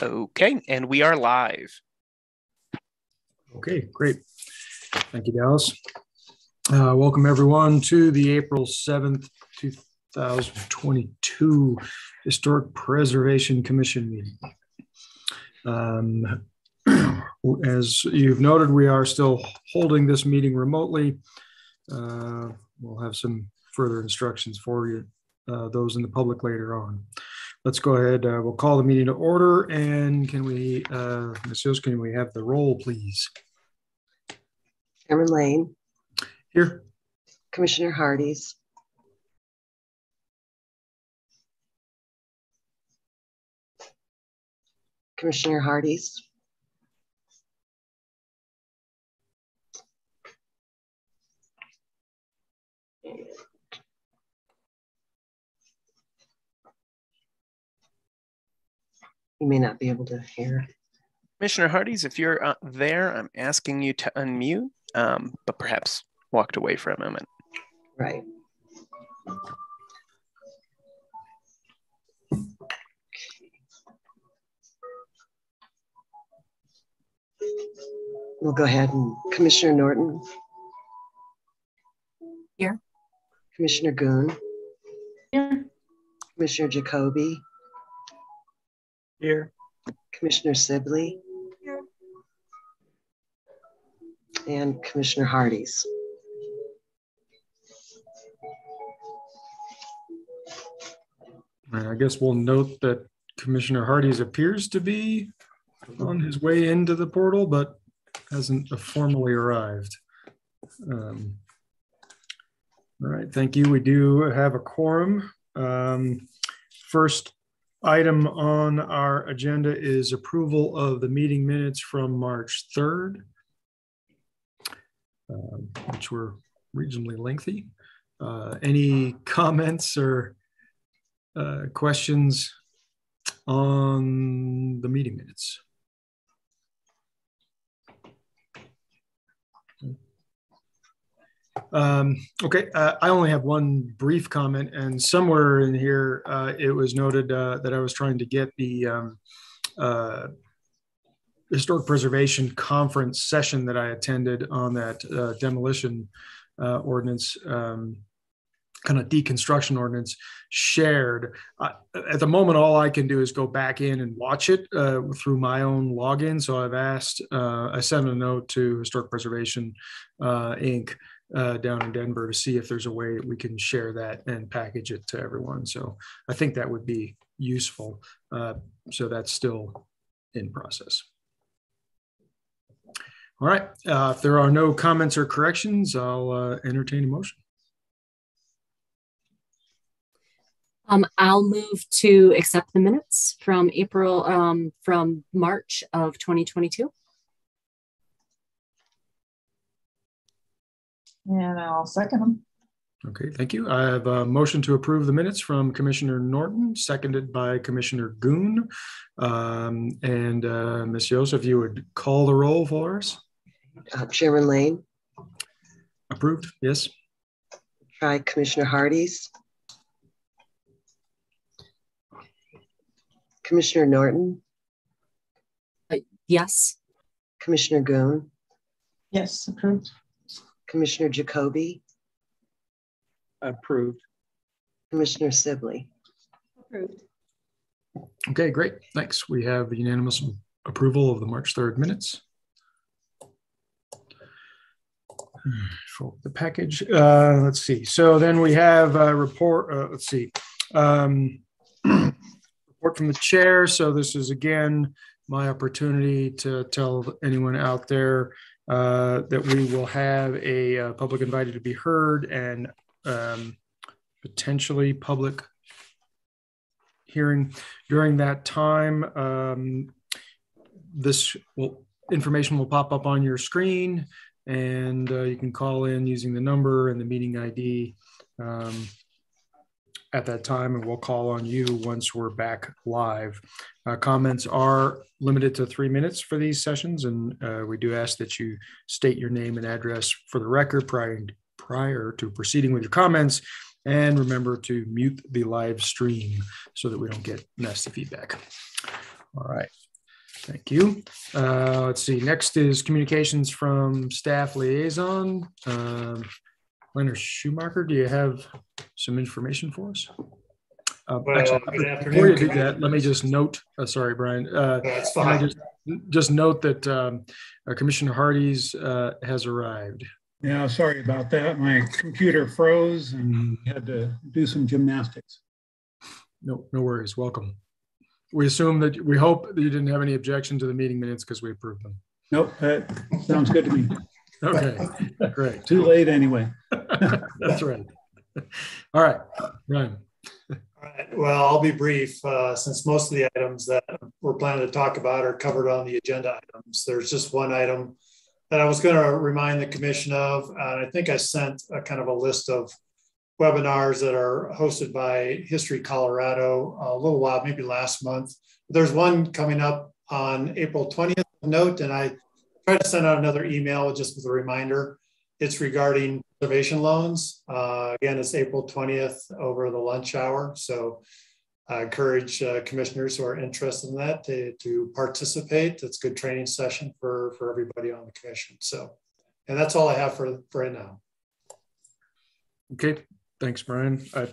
Okay, and we are live. Okay, great. Thank you, Dallas. Uh, welcome everyone to the April 7th, 2022 Historic Preservation Commission meeting. Um, as you've noted, we are still holding this meeting remotely. Uh, we'll have some further instructions for you, uh, those in the public later on. Let's go ahead. Uh, we'll call the meeting to order. And can we, uh, Ms. Hills, can we have the roll, please? Chairman Lane, Here. Commissioner Hardees, Commissioner Hardees, you may not be able to hear. Commissioner Hardees, if you're uh, there, I'm asking you to unmute, um, but perhaps walked away for a moment. Right. We'll go ahead and Commissioner Norton. Here. Commissioner Goon, Here. Commissioner Jacoby, Here. Commissioner Sibley. Here. And Commissioner Hardees. I guess we'll note that Commissioner Hardees appears to be on his way into the portal, but hasn't formally arrived. Um, All right, thank you. We do have a quorum. Um, First item on our agenda is approval of the meeting minutes from March 3rd, um, which were reasonably lengthy. Uh, Any comments or uh, questions on the meeting minutes? Um, okay, uh, I only have one brief comment, and somewhere in here uh, it was noted uh, that I was trying to get the um, uh, historic preservation conference session that I attended on that uh, demolition uh, ordinance. Um, kind of deconstruction ordinance shared. Uh, at the moment, all I can do is go back in and watch it uh, through my own login. So I've asked, uh, I sent a note to Historic Preservation Inc. Uh, down in Denver to see if there's a way we can share that and package it to everyone. So I think that would be useful. Uh, so that's still in process. All right. if there are no comments or corrections, I'll entertain a motion. Um, I'll move to accept the minutes from April, um, from March of 2022. And I'll second them. Okay, thank you. I have a motion to approve the minutes from Commissioner Norton, seconded by Commissioner Goon. Um, and uh, Ms. Yosef, you would call the roll for us. Uh, Chairman Lane, Approved, yes. try Commissioner Hardees. Commissioner Norton, Yes. Commissioner Goon, Yes, approved. Commissioner Jacoby, Approved. Commissioner Sibley. Approved. Okay, great. Thanks. We have the unanimous approval of the March 3rd minutes. For the package, uh, let's see. So then we have a report, uh, let's see. Um, report from the chair. So this is again, my opportunity to tell anyone out there uh, that we will have a uh, public invited to be heard and um, potentially public hearing during that time. Um, this will information will pop up on your screen, and uh, you can call in using the number and the meeting ID um, at that time, and we'll call on you once we're back live. Uh, comments are limited to three minutes for these sessions, and uh, we do ask that you state your name and address for the record prior, prior to proceeding with your comments. And remember to mute the live stream so that we don't get nasty feedback. All right. Thank you. Uh, let's see. Next is communications from staff liaison. Um, Leonard Schumacher, do you have some information for us? Uh, Well, actually, good Before afternoon, you do that, let me just note, uh, sorry, Brian, uh, That's can I fine. just, just note that um, uh, Commissioner Hardy's uh, has arrived. Yeah, sorry about that. My computer froze and had to do some gymnastics. No, no worries. Welcome. We assume that, we hope that you didn't have any objection to the meeting minutes because we approved them. Nope, that sounds good to me. Okay, great. Too late anyway. That's right. All right, Ryan. All right. Well, I'll be brief, uh, since most of the items that we're planning to talk about are covered on the agenda items. There's just one item that I was going to remind the commission of, and I think I sent a kind of a list of webinars that are hosted by History Colorado a little while, maybe last month. There's one coming up on April 20th note, and I tried to send out another email just with a reminder. It's regarding reservation loans. Uh, again, it's April 20th over the lunch hour. So I encourage uh, commissioners who are interested in that to, to participate. It's a good training session for, for everybody on the commission. So, and that's all I have for, for right now. Okay, thanks, Brian. Uh,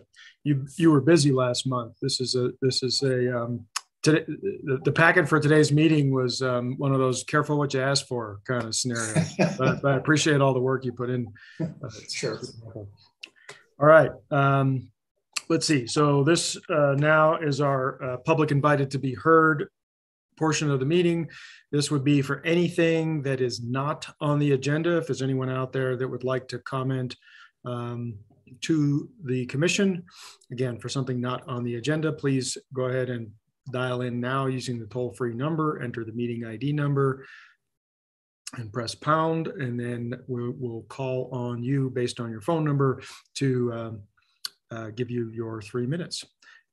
You, you were busy last month. This is a, this is a, um, today, the, the packet for today's meeting was um, one of those careful what you ask for kind of scenarios. But but I appreciate all the work you put in. Uh, Sure. All right. um, Let's see. So this uh, now is our uh, public invited to be heard portion of the meeting. This would be for anything that is not on the agenda. If there's anyone out there that would like to comment um, to the commission, again, for something not on the agenda, please go ahead and dial in now using the toll-free number, enter the meeting ID number, and press pound, and then we'll, we'll call on you based on your phone number to um, uh, give you your three minutes.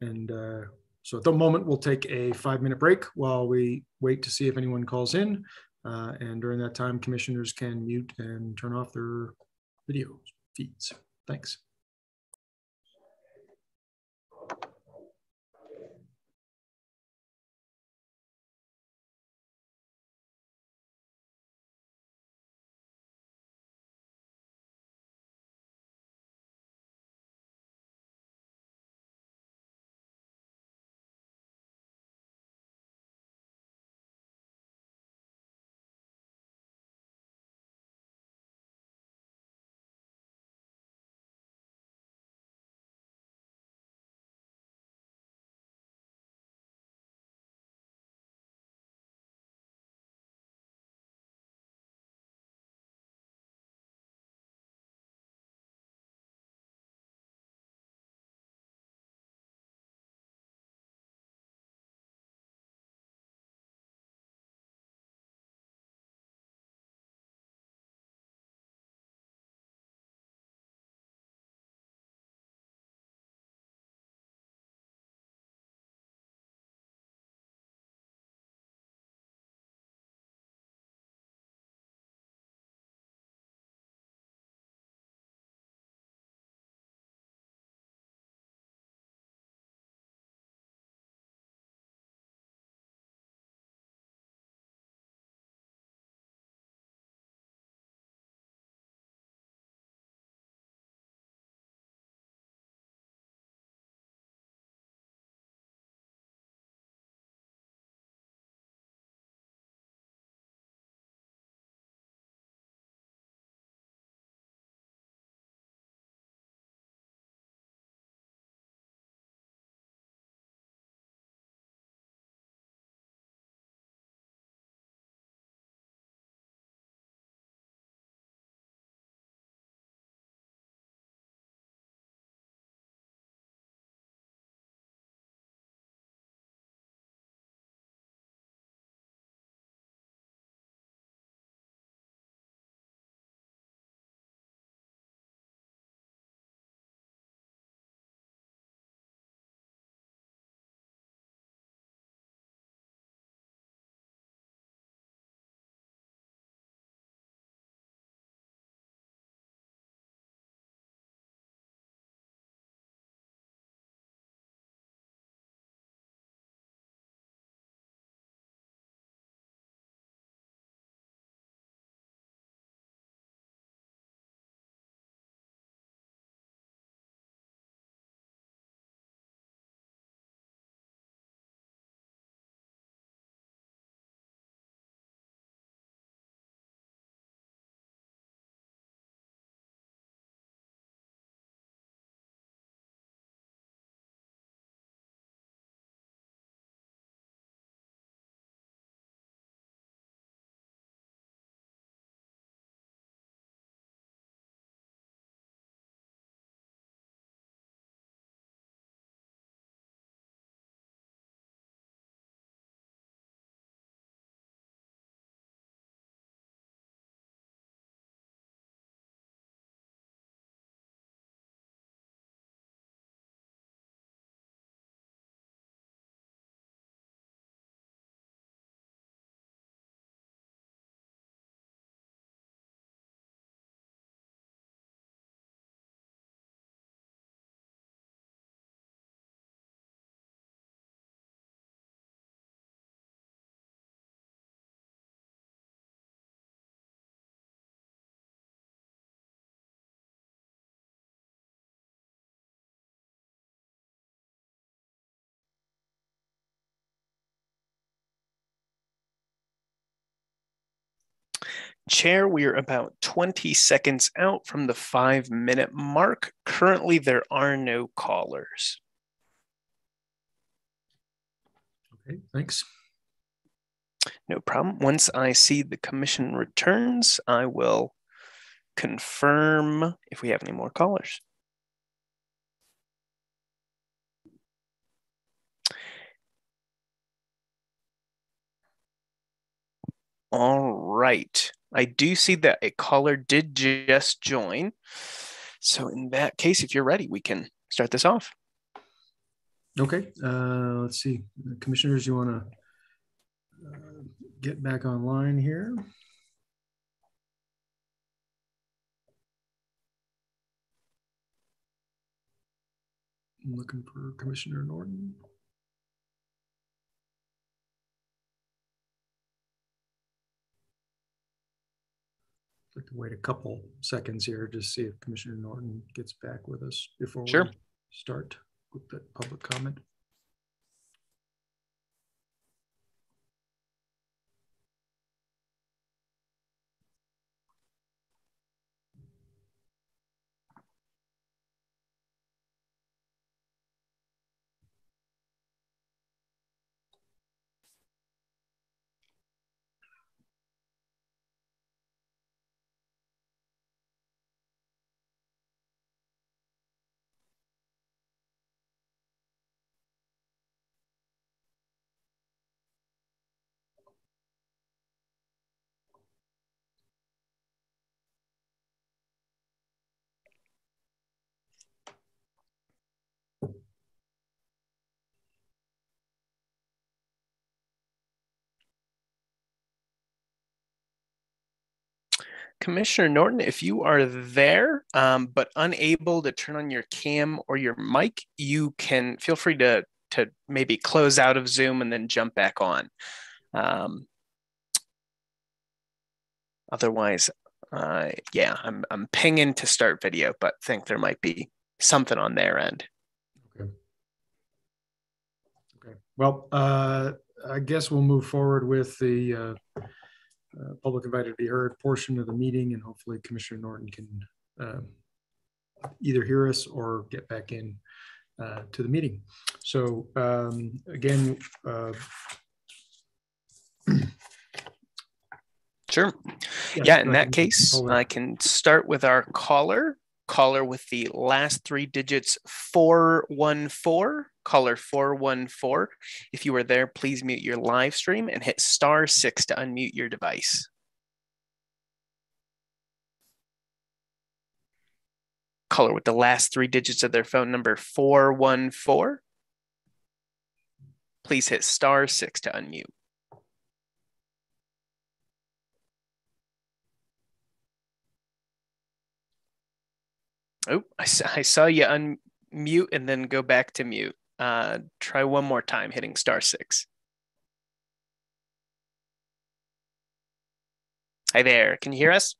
And uh, so at the moment, we'll take a five-minute break while we wait to see if anyone calls in. Uh, And during that time, commissioners can mute and turn off their video feeds. Thanks. Chair, we are about 20 seconds out from the five minute mark. Currently, there are no callers. Okay, thanks. No problem. Once I see the commission returns, I will confirm if we have any more callers. All right. I do see that a caller did just join. So in that case, if you're ready, we can start this off. Okay, uh, let's see. Commissioners, you want to uh, get back online here? I'm looking for Commissioner Norton. I'd like to wait a couple seconds here, just see if Commissioner Norton gets back with us before Sure. we start with the public comment. Commissioner Norton, if you are there um, but unable to turn on your cam or your mic, you can feel free to to maybe close out of Zoom and then jump back on. Um, otherwise, uh, yeah, I'm I'm pinging to start video, but think there might be something on their end. Okay. Okay. Well, uh, I guess we'll move forward with the uh, uh, public invited to be heard portion of the meeting, and hopefully Commissioner Norton can uh, either hear us or get back in uh, to the meeting. So um, again, uh, Sure. yes, Yeah, in that case. I can start with our caller. Caller with the last three digits 414. Caller 414. If you are there, please mute your live stream and hit star six to unmute your device. Caller with the last three digits of their phone number 414. Please hit star six to unmute. Oh, I saw you unmute and then go back to mute. Uh, try one more time, hitting star six. Hi there. Can you hear us?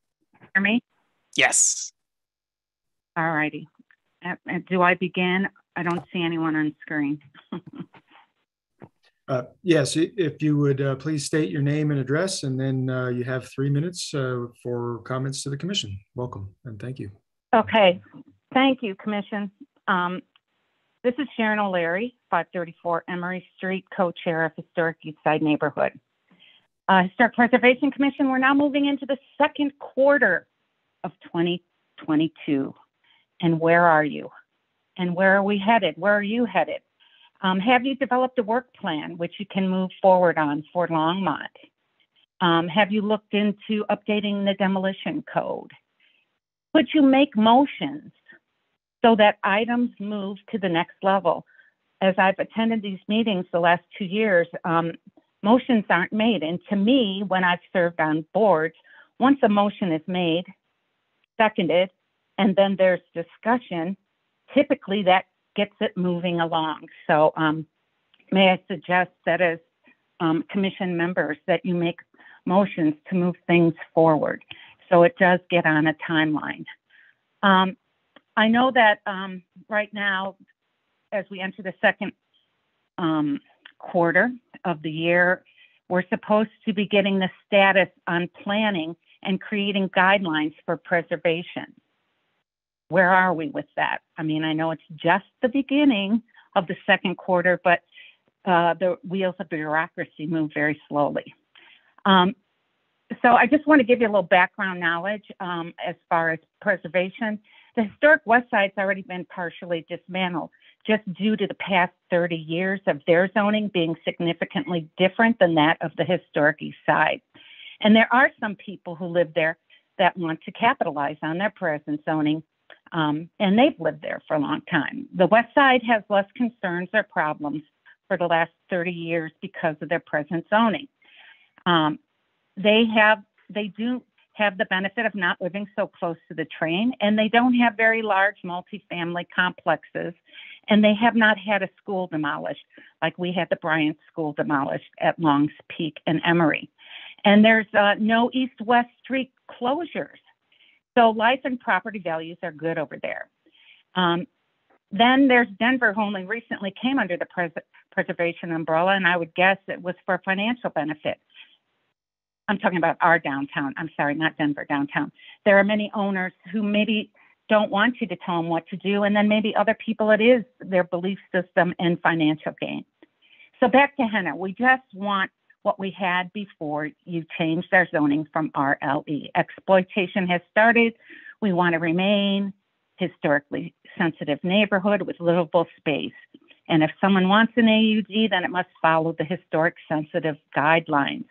hear me? Yes. All righty. Uh, uh, Do I begin? I don't see anyone on screen. Uh, Yes, if you would uh, please state your name and address, and then uh, you have three minutes uh, for comments to the commission. Welcome and thank you. Okay, thank you, Commission. Um, This is Sharon O'Leary, 534 Emery Street, co-chair of Historic Eastside Neighborhood. Uh, Historic Preservation Commission, we're now moving into the second quarter of 2022. And where are you? And where are we headed? Where are you headed? Um, have you developed a work plan which you can move forward on for Longmont? Um, have you looked into updating the demolition code? Could you make motions so that items move to the next level? As I've attended these meetings the last two years, um, motions aren't made. And to me, when I've served on boards, once a motion is made, seconded, and then there's discussion, typically that gets it moving along. So um, may I suggest that as um, commission members that you make motions to move things forward so it does get on a timeline. Um, I know that um, right now, as we enter the second um, quarter of the year, we're supposed to be getting the status on planning and creating guidelines for preservation. Where are we with that? I mean, I know it's just the beginning of the second quarter, but uh, the wheels of bureaucracy move very slowly. Um, so I just want to give you a little background knowledge um, as far as preservation. The historic west side's already been partially dismantled just due to the past 30 years of their zoning being significantly different than that of the historic east side. And there are some people who live there that want to capitalize on their present zoning, um, and they've lived there for a long time. The west side has less concerns or problems for the last 30 years because of their present zoning. Um, they have, they do have the benefit of not living so close to the train, and they don't have very large multifamily complexes, and they have not had a school demolished like we had the Bryant School demolished at Longs Peak and Emery. And there's uh, no east west street closures. So life and property values are good over there. Um, then there's Denver, who only recently came under the pres- preservation umbrella, and I would guess it was for financial benefit. I'm talking about our downtown. I'm sorry, not Denver downtown. There are many owners who maybe don't want you to tell them what to do, and then maybe other people it is their belief system and financial gain. So back to Henna, we just want what we had before you changed our zoning from RLE. Exploitation has started. We want to remain historically sensitive neighborhood with livable space. And if someone wants an AUD, then it must follow the historic sensitive guidelines.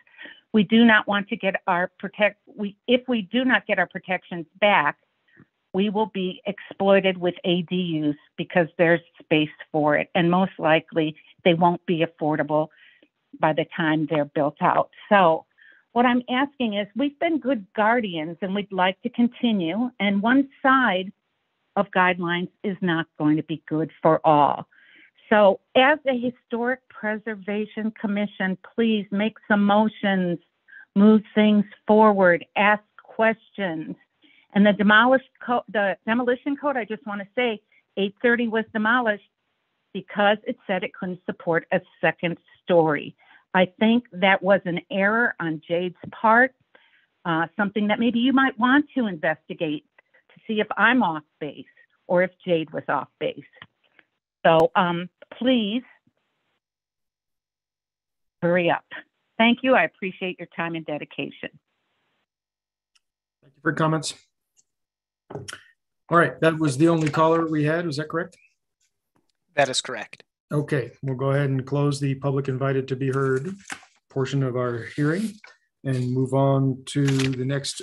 We do not want to get our protect we if we do not get our protections back, we will be exploited with ADUs because there's space for it and most likely they won't be affordable by the time they're built out. So what I'm asking is we've been good guardians and we'd like to continue and one side of guidelines is not going to be good for all. So, as a historic preservation commission, please make some motions, move things forward, ask questions. And the demolished co- the demolition code, I just want to say, 830 was demolished because it said it couldn't support a second story. I think that was an error on Jade's part, uh, something that maybe you might want to investigate to see if I'm off base or if Jade was off base. So um, please hurry up. Thank you. I appreciate your time and dedication. Thank you for your comments. All right, that was the only caller we had. Was that correct? That is correct. Okay, we'll go ahead and close the public invited to be heard portion of our hearing and move on to the next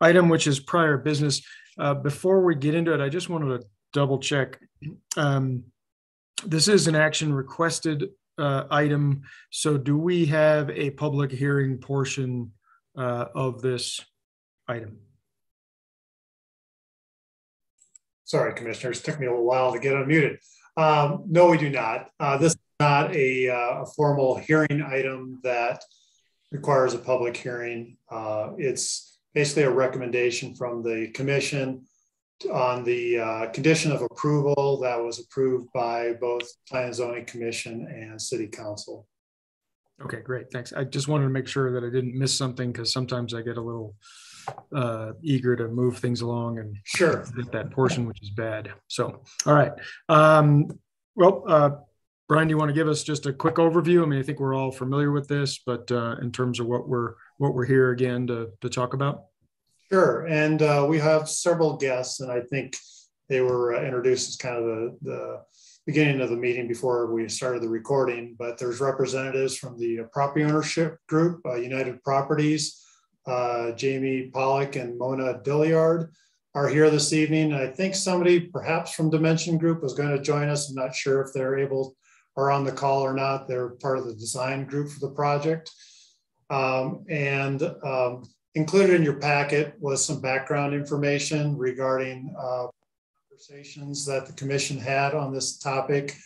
item, which is prior business. Uh, before we get into it, I just wanted to double check. Um, this is an action requested uh, item. So do we have a public hearing portion uh, of this item? Sorry, commissioners, took me a little while to get unmuted. Um, no, we do not. Uh, this is not a, uh, a, formal hearing item that requires a public hearing. Uh, it's basically a recommendation from the commission on the uh, condition of approval that was approved by both Plan and Zoning Commission and City Council. Okay, great. Thanks. I just wanted to make sure that I didn't miss something because sometimes I get a little uh, eager to move things along and sure get that portion, which is bad. So, all right. Um, well, uh, Brian, do you want to give us just a quick overview? I mean, I think we're all familiar with this, but uh, in terms of what we're what we're here again to to talk about. Sure, and uh, we have several guests, and I think they were uh, introduced as kind of the, the beginning of the meeting before we started the recording. But there's representatives from the property ownership group, uh, United Properties, uh, Jamie Pollock and Mona Dilliard are here this evening. I think somebody perhaps from Dimension Group is going to join us. I'm not sure if they're able or on the call or not. They're part of the design group for the project. Um, and um, included in your packet was some background information regarding uh, conversations that the commission had on this topic.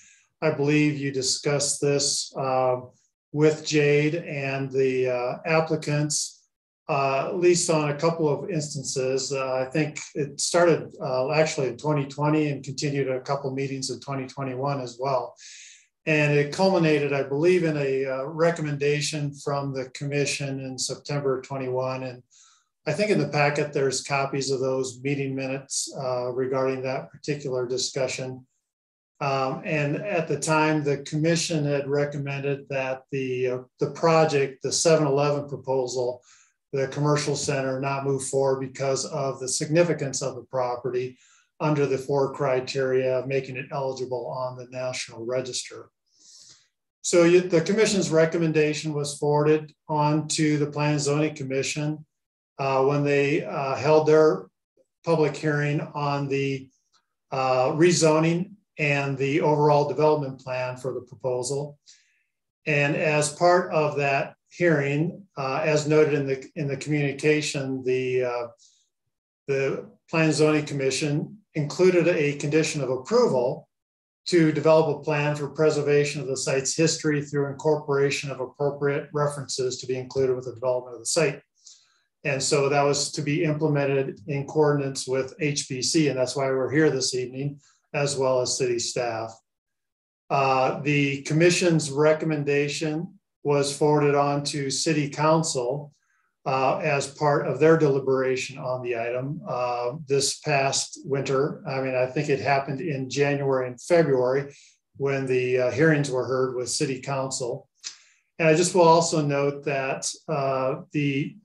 I believe you discussed this uh, with Jade and the uh, applicants uh, at least on a couple of instances. Uh, I think it started uh, actually in 2020 and continued a couple meetings in 2021 as well. And it culminated, I believe, in a uh, recommendation from the commission in September 21. And I think in the packet, there's copies of those meeting minutes uh, regarding that particular discussion. Um, and at the time, the commission had recommended that the, uh, the project, the 7-Eleven proposal, the commercial center not move forward because of the significance of the property under the four criteria of making it eligible on the National Register. So you, the commission's recommendation was forwarded on to the Plan Zoning Commission uh, when they uh, held their public hearing on the uh, rezoning and the overall development plan for the proposal. And as part of that hearing, uh, as noted in the in the communication, the uh, the Plan Zoning Commission included a condition of approval to develop a plan for preservation of the site's history through incorporation of appropriate references to be included with the development of the site. And so that was to be implemented in coordinates with HPC, and that's why we're here this evening, as well as city staff. Uh, the commission's recommendation was forwarded on to city council uh, as part of their deliberation on the item uh, this past winter. I mean, I think it happened in January and February when the uh, hearings were heard with city council. And I just will also note that uh, the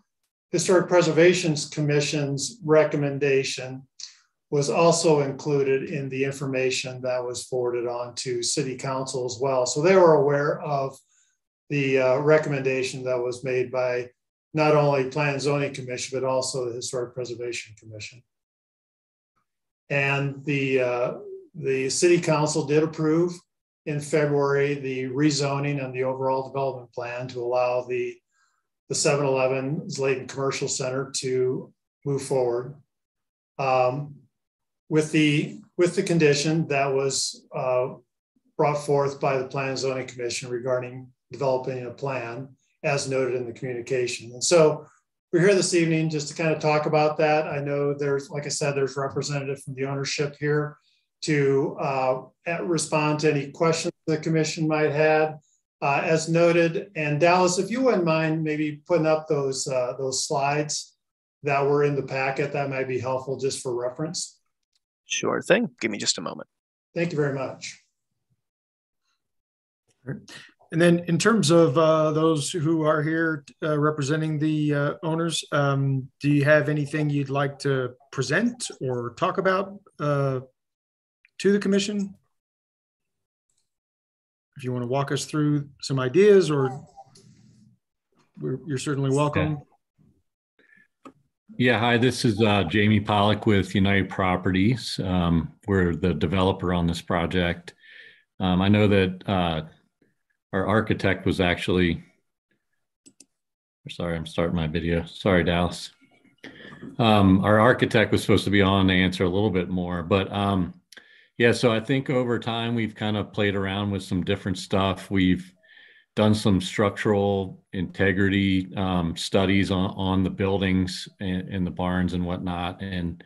Historic Preservation Commission's recommendation was also included in the information that was forwarded on to city council as well. So they were aware of the uh, recommendation that was made by not only Plan Zoning Commission, but also the Historic Preservation Commission. And the, uh, the city council did approve in February the rezoning and the overall development plan to allow the, the 7-Eleven Layton Commercial Center to move forward. Um, with the with the condition that was uh, brought forth by the Plan Zoning Commission regarding developing a plan as noted in the communication. And so we're here this evening just to kind of talk about that. I know there's, like I said, there's representative from the ownership here to uh, respond to any questions the commission might have. Uh, as noted, and Dallas, if you wouldn't mind maybe putting up those uh, those slides that were in the packet, that might be helpful just for reference. Sure thing. Give me just a moment. Thank you very much. And then in terms of uh, those who are here uh, representing the uh, owners, um, do you have anything you'd like to present or talk about uh, to the commission? If you want to walk us through some ideas or you're certainly welcome. Yeah, hi, this is uh, Jamie Pollock with United Properties. Um, we're the developer on this project. Um, I know that uh, our architect was actually, sorry, I'm starting my video. Sorry, Dallas. Um, our architect was supposed to be on to answer a little bit more, but um, yeah, so I think over time we've kind of played around with some different stuff. We've done some structural integrity um, studies on, on the buildings and, and, the barns and whatnot, and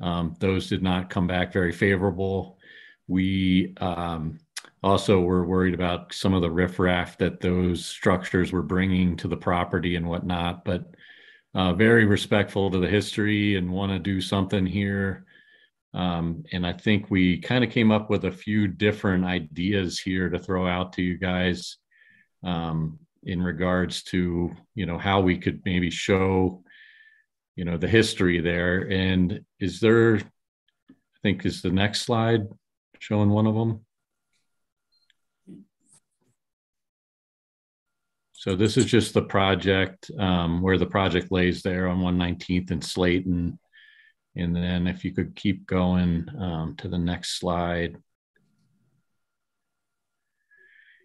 um, those did not come back very favorable. We um, also, we're worried about some of the riffraff that those structures were bringing to the property and whatnot, but uh, very respectful to the history and want to do something here. Um, and I think we kind of came up with a few different ideas here to throw out to you guys um, in regards to, you know, how we could maybe show, you know, the history there. And is there, I think, is the next slide showing one of them? So this is just the project um, where the project lays there on 119th and Slayton. And then if you could keep going um, to the next slide.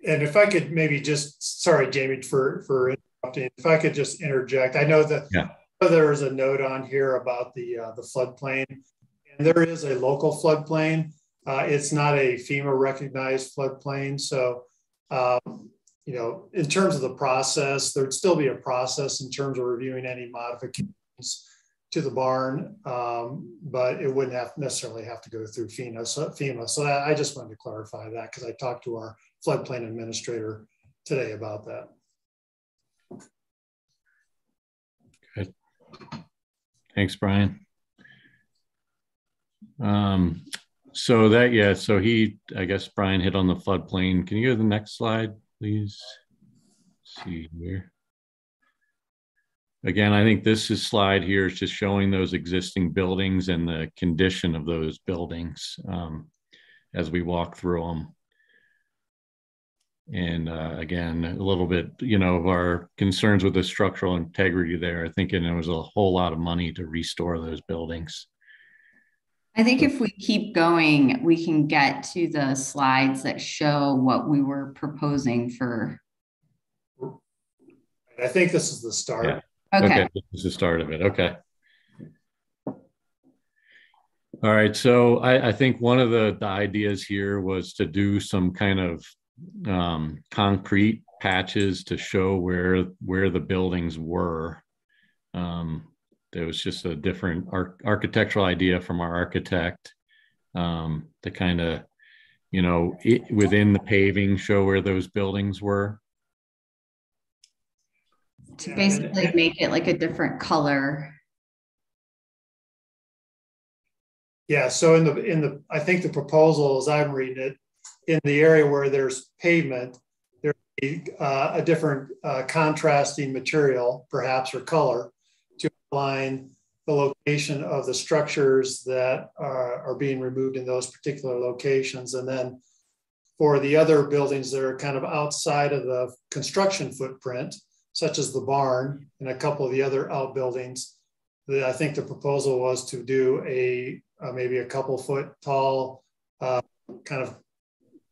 And if I could maybe just, sorry, Jamie, for, for interrupting, if I could just interject. I know that yeah. there is a note on here about the, uh, the floodplain. And there is a local floodplain. Uh, it's not a FEMA recognized floodplain. So um, you know, in terms of the process, there'd still be a process in terms of reviewing any modifications to the barn, um, but it wouldn't have necessarily have to go through FEMA. So, FEMA. so that, I just wanted to clarify that because I talked to our floodplain administrator today about that. Good. Thanks, Brian. Um, so that, yeah, so he, I guess Brian hit on the floodplain. Can you go to the next slide, please? See here. Again, I think this is slide here is just showing those existing buildings and the condition of those buildings um, as we walk through them. And uh, again, a little bit, you know, of our concerns with the structural integrity there, I thinking there was a whole lot of money to restore those buildings. I think if we keep going, we can get to the slides that show what we were proposing for. I think this is the start. Yeah. Okay. okay. This is the start of it. Okay. All right. So I, I think one of the, the ideas here was to do some kind of um, concrete patches to show where where the buildings were. Um, there was just a different ar- architectural idea from our architect um, to kind of, you know, it, within the paving, show where those buildings were. To basically make it like a different color. Yeah. So in the in the I think the proposal, as I'm reading it, in the area where there's pavement, there's uh, a different uh, contrasting material, perhaps, or color the location of the structures that are, are being removed in those particular locations. And then for the other buildings that are kind of outside of the construction footprint, such as the barn and a couple of the other outbuildings, I think the proposal was to do a uh, maybe a couple foot tall uh, kind of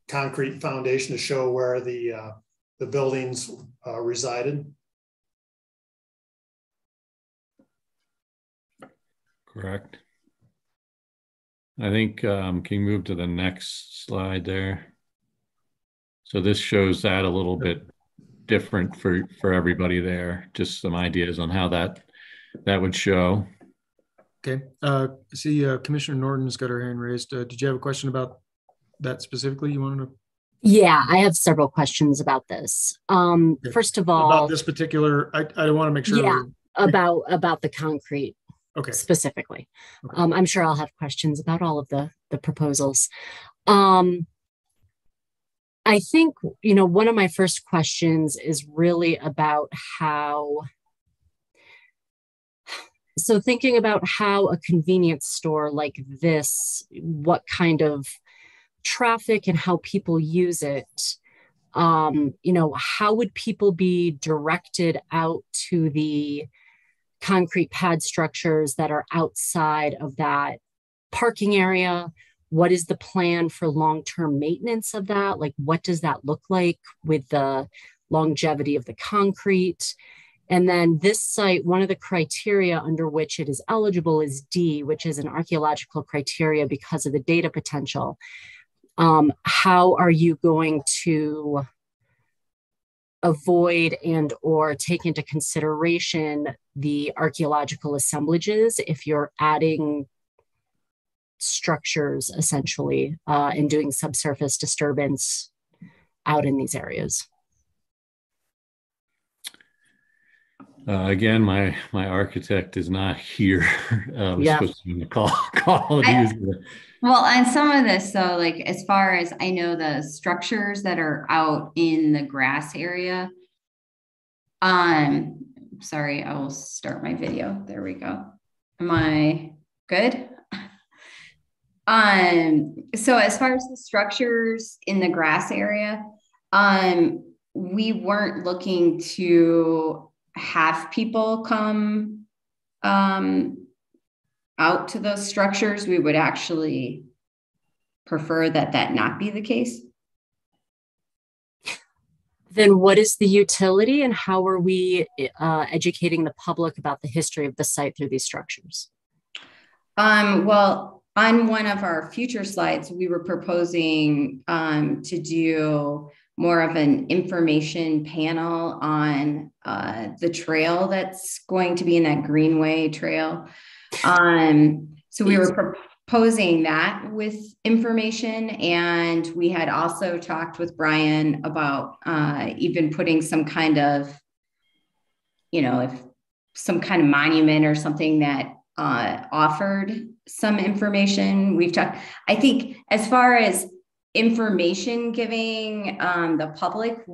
concrete foundation to show where the uh, the buildings uh, resided. Correct. I think, um, can you move to the next slide there? So this shows that a little bit different for, for everybody there, just some ideas on how that, that would show. Okay, uh, see uh, Commissioner Norton's got her hand raised. Uh, did you have a question about that specifically you wanted to? Yeah, I have several questions about this. Um, Okay. First of all, About this particular, I, I want to make sure. Yeah. about about the concrete Okay, specifically. Okay. Um, I'm sure I'll have questions about all of the the proposals. Um, I think you know one of my first questions is really about how. So thinking about how a convenience store like this, what kind of traffic and how people use it. Um, you know, how would people be directed out to the concrete pad structures that are outside of that parking area? What is the plan for long term maintenance of that? Like, what does that look like with the longevity of the concrete? And then this site, one of the criteria under which it is eligible is D, which is an archaeological criteria because of the data potential. Um, how are you going to avoid and or take into consideration the archaeological assemblages if you're adding structures essentially uh, and doing subsurface disturbance out in these areas Uh, again, my, my architect is not here. Uh, was Yeah. supposed to be on the call, call. I- Well, and some of this, though, like as far as I know, the structures that are out in the grass area. Um, sorry, I will start my video. There we go. Am I good? Um, so as far as the structures in the grass area, um, we weren't looking to have people come um out to those structures, we would actually prefer that that not be the case. then what is the utility and how are we uh, educating the public about the history of the site through these structures Um, well, on one of our future slides, we were proposing um, to do more of an information panel on uh, the trail that's going to be in that Greenway Trail. Um, so we were proposing that with information, and we had also talked with Brian about uh, even putting some kind of, you know, if some kind of monument or something that uh, offered some information. We've talked, I think, as far as information giving um, the public,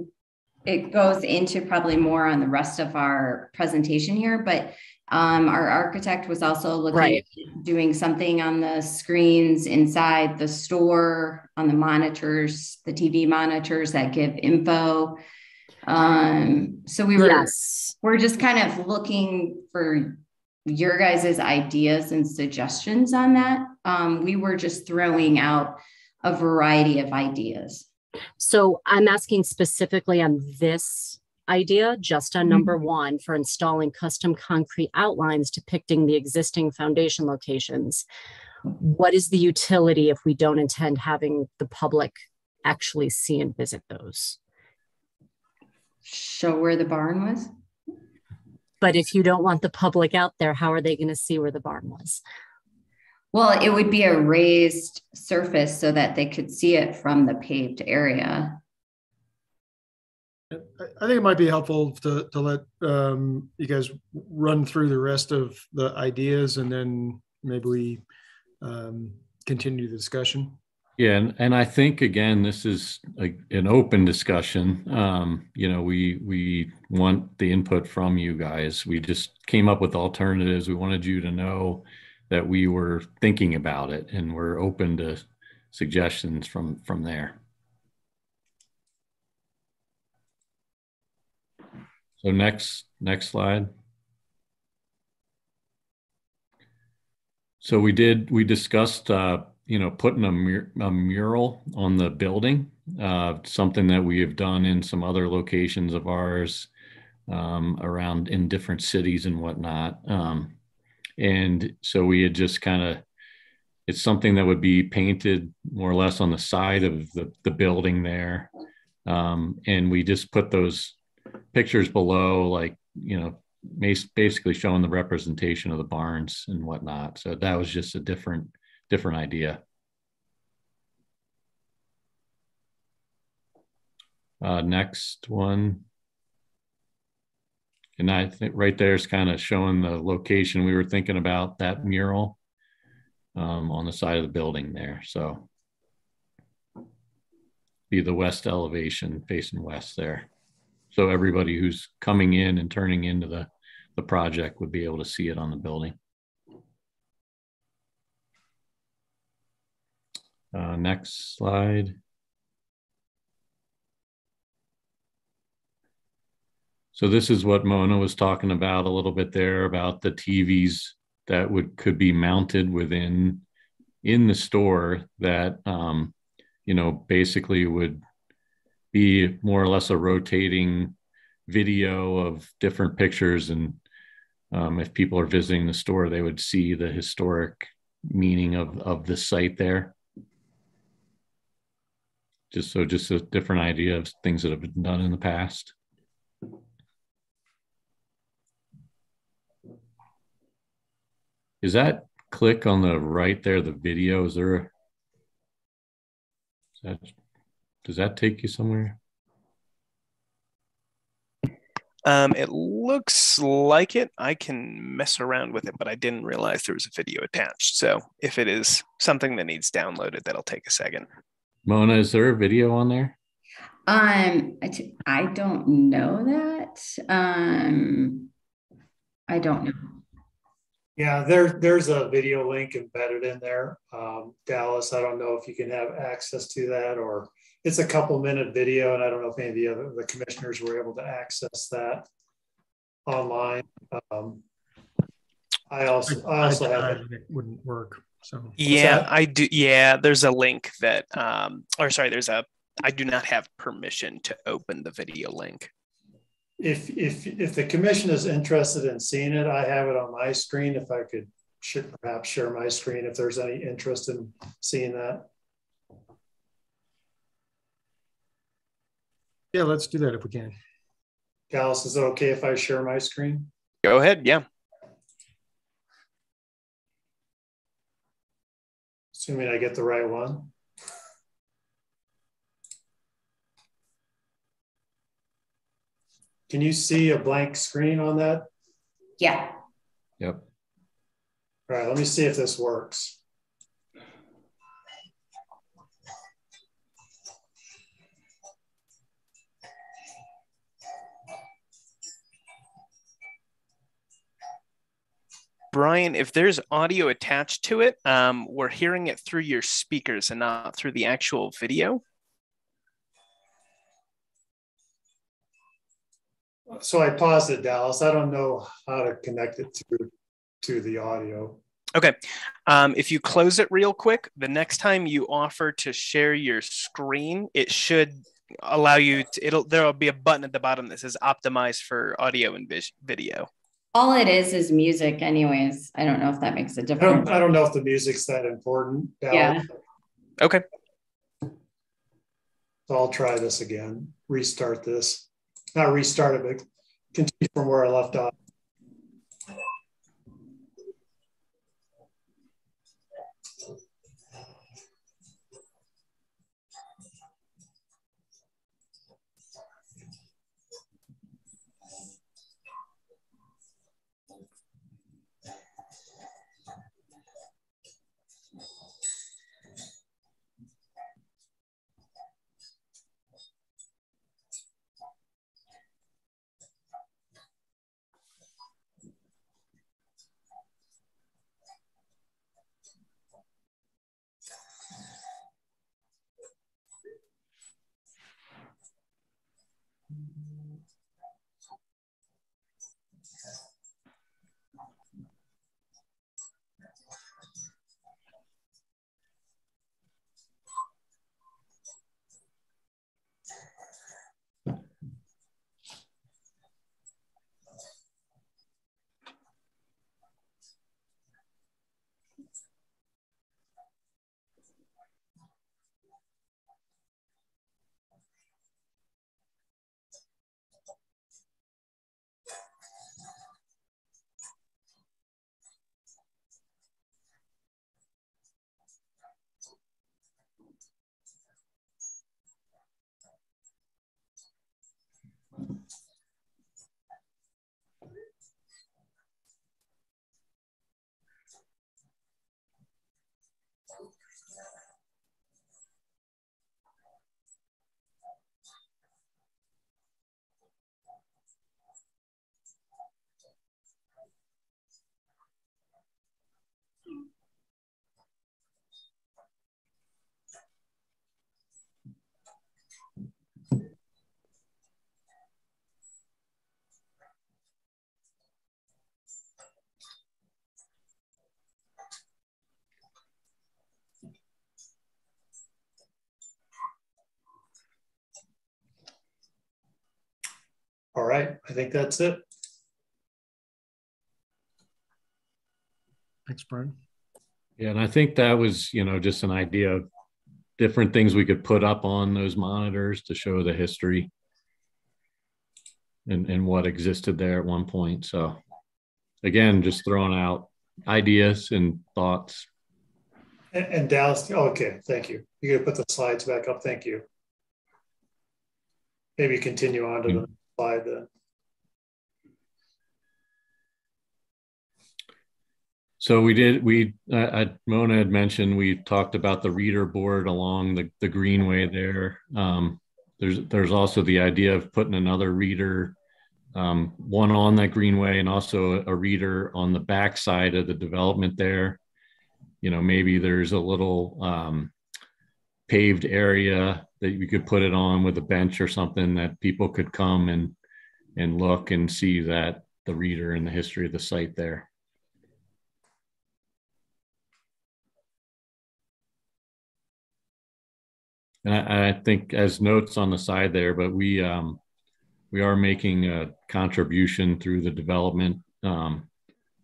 it goes into probably more on the rest of our presentation here, but um, our architect was also looking Right. at doing something on the screens inside the store, on the monitors, the TV monitors that give info. Um, so we were Yes. we're just kind of looking for your guys' ideas and suggestions on that. Um, we were just throwing out a variety of ideas. So I'm asking specifically on this idea, just on mm-hmm. number one for installing custom concrete outlines depicting the existing foundation locations. What is the utility if we don't intend having the public actually see and visit those? Show where the barn was. But if you don't want the public out there, how are they going to see where the barn was? Well, it would be a raised surface so that they could see it from the paved area. I I think it might be helpful to, to let um, you guys run through the rest of the ideas and then maybe we um, continue the discussion. Yeah, and, and I think again, this is a, an open discussion. Um, you know, we we want the input from you guys. We just came up with alternatives. We wanted you to know that we were thinking about it and we're open to suggestions from from there. So next next slide. So we did we discussed uh, you know putting a, mur- a mural on the building, uh, something that we have done in some other locations of ours um, around in different cities and whatnot. Um, and so we had just kind of it's something that would be painted more or less on the side of the, the building there. Um, and we just put those pictures below, like, you know, basically showing the representation of the barns and whatnot. So that was just a different, different idea. Uh, next one. And I think right there is kind of showing the location we were thinking about that mural um, on the side of the building there. So be the west elevation facing west there. So everybody who's coming in and turning into the, the project would be able to see it on the building. Uh, next slide. So this is what Mona was talking about a little bit there about the TVs that would could be mounted within in the store that um, you know basically would be more or less a rotating video of different pictures. And um, if people are visiting the store they would see the historic meaning of of the site there. Just so just a different idea of things that have been done in the past Is that click on the right there, the video? Is there, a, is that, does that take you somewhere? Um, it looks like it. I can mess around with it, but I didn't realize there was a video attached. So if it is something that needs downloaded, that'll take a second. Mona, is there a video on there? Um, I t- I don't know that. Um, I don't know. Yeah, there, there's a video link embedded in there. Um, Dallas, I don't know if you can have access to that or it's a couple minute video and I don't know if any of the other, the commissioners were able to access that online. Um, I also, I also have it. It wouldn't work. So Yeah. I do. Yeah, there's a link that, um, or sorry, there's a, I do not have permission to open the video link. If, if, if the commission is interested in seeing it, I have it on my screen. If I could sh- perhaps share my screen, if there's any interest in seeing that. yeah, let's do that if we can. Dallas, is it okay if I share my screen? Go ahead. Yeah. Assuming I get the right one. Can you see a blank screen on that? Yeah. Yep. All right, let me see if this works. Brian, if there's audio attached to it, um, we're hearing it through your speakers and not through the actual video. So I paused it, Dallas. I don't know how to connect it to, to the audio. Okay. Um, if you close it real quick, the next time you offer to share your screen, it should allow you to, it'll, there'll be a button at the bottom that says optimize for audio and vis- video. All it is is music, anyways. I don't know if that makes a I don't, difference. I don't know if the music's that important. Dallas. Yeah. Okay. So I'll try this again, restart this. Not restart it, but continue from where I left off. Right, I think that's it. Thanks, Brian. Yeah, and I think that was, you know, just an idea of different things we could put up on those monitors to show the history and, and what existed there at one point. So again, just throwing out ideas and thoughts. And, and Dallas, okay, thank you. You gotta put the slides back up. Thank you. Maybe continue on to the mm-hmm. Slide then. So we did, we, uh, Mona had mentioned, we talked about the reader board along the, the greenway there. Um, there's, there's also the idea of putting another reader, um, one on that greenway and also a reader on the back side of the development there. You know, maybe there's a little, um, paved area that you could put it on with a bench or something that people could come and, and look and see that the reader and the history of the site there. And I, I, think as notes on the side there, but we um, we are making a contribution through the development um,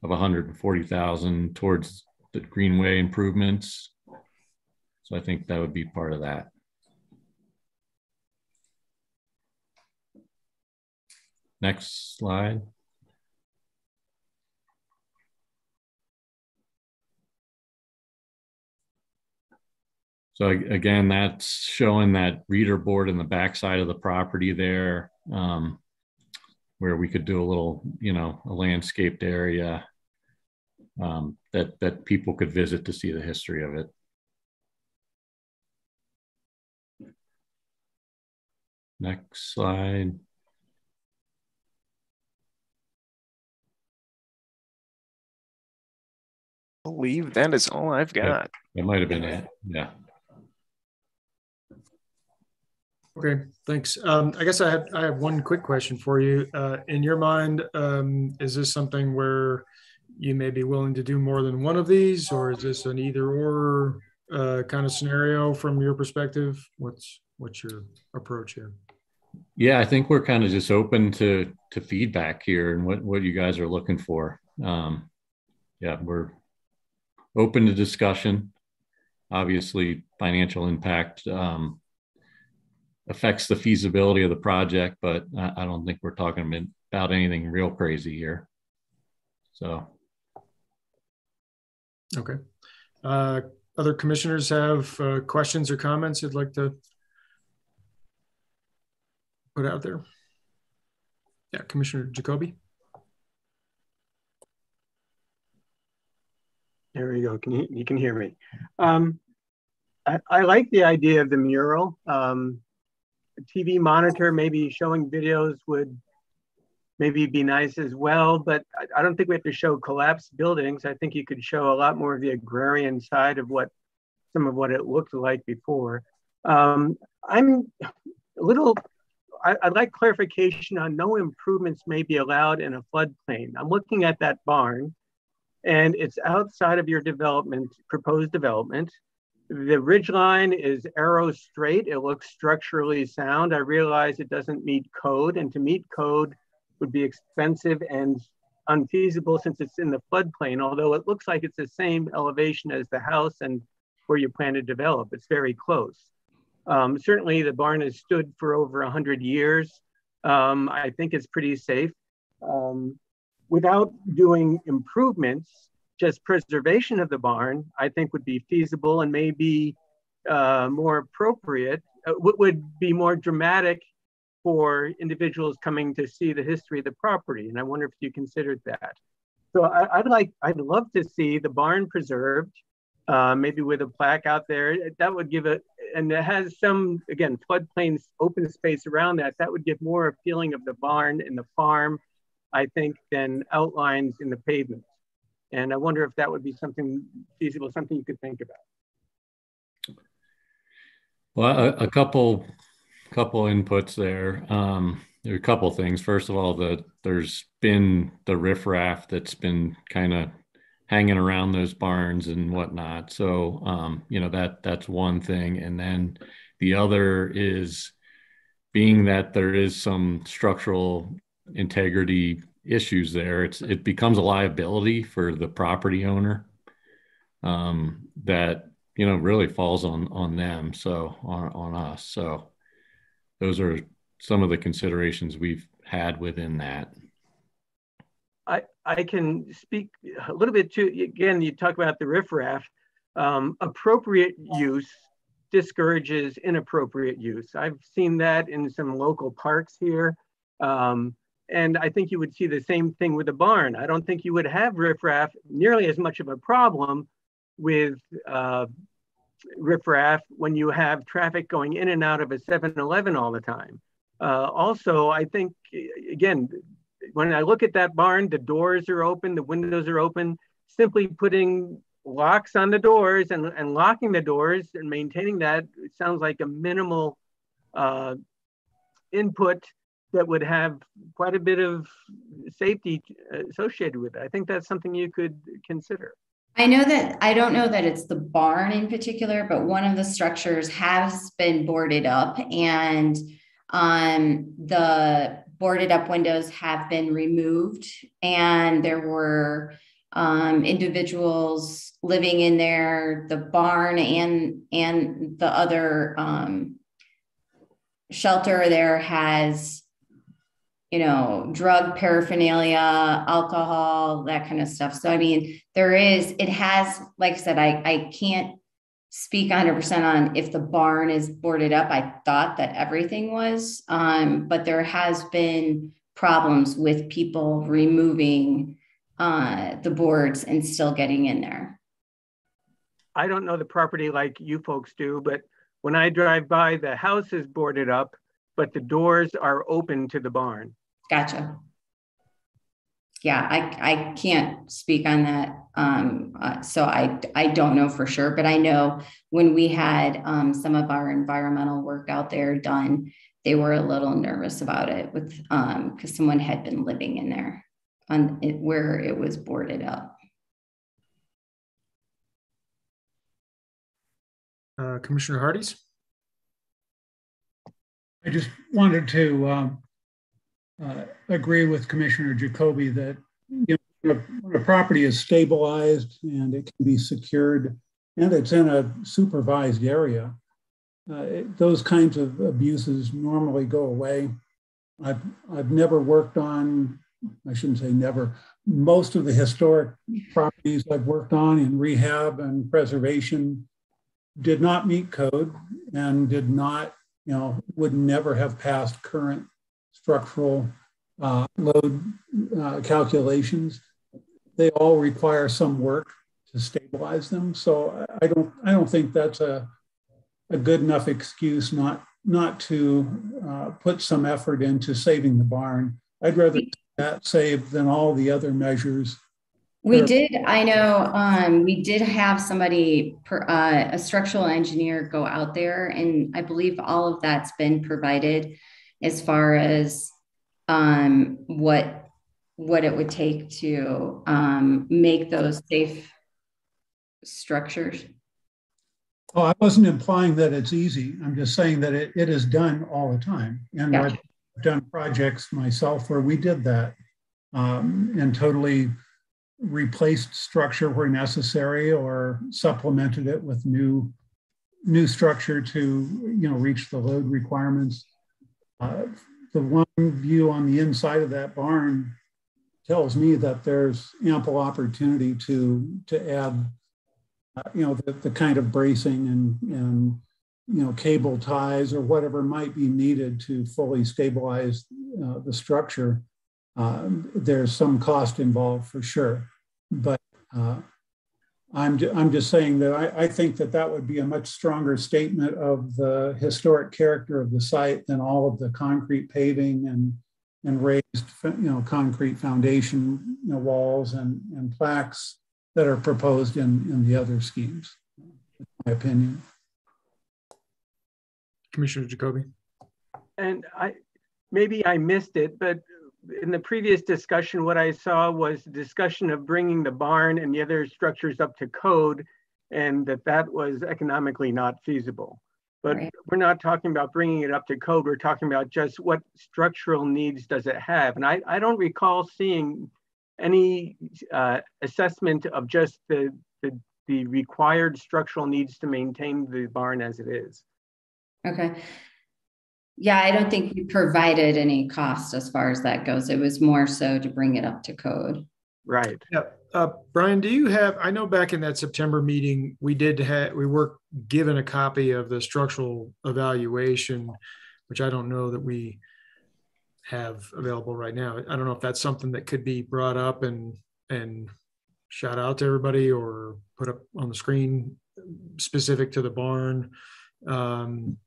of 140,000 towards the greenway improvements. So I think that would be part of that. Next slide. So again, that's showing that reader board in the backside of the property there, um, where we could do a little, you know, a landscaped area um, that that people could visit to see the history of it. Next slide. I believe that is all I've got. That might have been it. Yeah. Okay, thanks. Um, I guess I have I have one quick question for you. Uh, in your mind, um, is this something where you may be willing to do more than one of these, or is this an either or uh, kind of scenario from your perspective? What's what's your approach here? Yeah, I think we're kind of just open to to feedback here and what what you guys are looking for. Um, yeah, we're open to discussion. Obviously, financial impact um, affects the feasibility of the project, but I, I don't think we're talking about anything real crazy here. So, okay. Uh, other commissioners have uh, questions or comments you'd like to put out there? Yeah, Commissioner Jacoby. There we go. Can you, you can hear me? Um, I, I, like the idea of the mural. Um, TV monitor, maybe showing videos would maybe be nice as well, but I, I don't think we have to show collapsed buildings. I think you could show a lot more of the agrarian side of what some of what it looked like before. Um, I'm a little, I, would like clarification on no improvements may be allowed in a floodplain. I'm looking at that barn and it's outside of your development, proposed development. The ridge line is arrow straight. It looks structurally sound. I realize it doesn't meet code, and to meet code would be expensive and unfeasible since it's in the floodplain, although it looks like it's the same elevation as the house and where you plan to develop. It's very close. Um, certainly, the barn has stood for over 100 years. Um, I think it's pretty safe. Um, without doing improvements, just preservation of the barn, I think would be feasible and maybe uh, more appropriate, uh, would be more dramatic for individuals coming to see the history of the property. And I wonder if you considered that. So I, would like, I'd love to see the barn preserved, uh, maybe with a plaque out there. That would give it, and it has some, again, floodplains, open space around that. That would give more a feeling of the barn and the farm I think, than outlines in the pavement. And I wonder if that would be something feasible, something you could think about. Well, a, a couple, couple inputs there. Um, there are a couple things. First of all, the there's been the riffraff that's been kind of hanging around those barns and whatnot. So, um, you know that that's one thing. And then the other is being that there is some structural integrity issues there, it's it becomes a liability for the property owner um, that you know really falls on on them, so on on us. So those are some of the considerations we've had within that. I can speak a little bit to again. You talk about the riffraff. Um, appropriate use discourages inappropriate use. I've seen that in some local parks here. Um, and I think you would see the same thing with a barn. I don't think you would have riffraff nearly as much of a problem with uh, riffraff when you have traffic going in and out of a 7-Eleven all the time. Uh, also, I think, again, when I look at that barn, the doors are open, the windows are open. Simply putting locks on the doors and, and locking the doors and maintaining that sounds like a minimal uh, input that would have quite a bit of safety associated with it. I think that's something you could consider. I know that I don't know that it's the barn in particular, but one of the structures has been boarded up and um, the boarded up windows have been removed and there were um, individuals living in there the barn and and the other um, shelter there has you know, drug paraphernalia, alcohol, that kind of stuff. So, I mean, there is, it has, like I said, I, I can't speak 100% on if the barn is boarded up. I thought that everything was, um, but there has been problems with people removing uh, the boards and still getting in there. I don't know the property like you folks do, but when I drive by, the house is boarded up, but the doors are open to the barn. Gotcha. Yeah, I, I can't speak on that. Um, uh, so I, I don't know for sure, but I know when we had um, some of our environmental work out there done, they were a little nervous about it with because um, someone had been living in there on it where it was boarded up. Uh, Commissioner Hardees? I just wanted to um, uh, agree with Commissioner Jacoby that you know, when a property is stabilized and it can be secured and it's in a supervised area, uh, it, those kinds of abuses normally go away. I've, I've never worked on, I shouldn't say never, most of the historic properties I've worked on in rehab and preservation did not meet code and did not, you know, would never have passed current structural uh, load uh, calculations. They all require some work to stabilize them. So I don't, I don't think that's a, a good enough excuse not, not to uh, put some effort into saving the barn. I'd rather that saved than all the other measures we did, I know, um, we did have somebody, per, uh, a structural engineer go out there, and I believe all of that's been provided as far as um, what what it would take to um, make those safe structures. Oh, I wasn't implying that it's easy. I'm just saying that it, it is done all the time. And gotcha. I've done projects myself where we did that um, and totally replaced structure where necessary or supplemented it with new new structure to you know reach the load requirements. Uh, the one view on the inside of that barn tells me that there's ample opportunity to to add uh, you know the, the kind of bracing and and you know cable ties or whatever might be needed to fully stabilize uh, the structure uh, there's some cost involved for sure. But uh, I'm, I'm just saying that I, I, think that that would be a much stronger statement of the historic character of the site than all of the concrete paving and, and raised you know, concrete foundation you know, walls and, and plaques that are proposed in, in the other schemes, in my opinion. Commissioner Jacoby. And I maybe I missed it, but in the previous discussion, what I saw was discussion of bringing the barn and the other structures up to code and that that was economically not feasible. But right. we're not talking about bringing it up to code. We're talking about just what structural needs does it have. And I, I don't recall seeing any uh, assessment of just the, the, the required structural needs to maintain the barn as it is. Okay. Yeah, I don't think we provided any cost as far as that goes. It was more so to bring it up to code. Right. Yeah. Uh, Brian, do you have? I know back in that September meeting, we did have we were given a copy of the structural evaluation, which I don't know that we have available right now. I don't know if that's something that could be brought up and and shout out to everybody or put up on the screen specific to the barn. Um,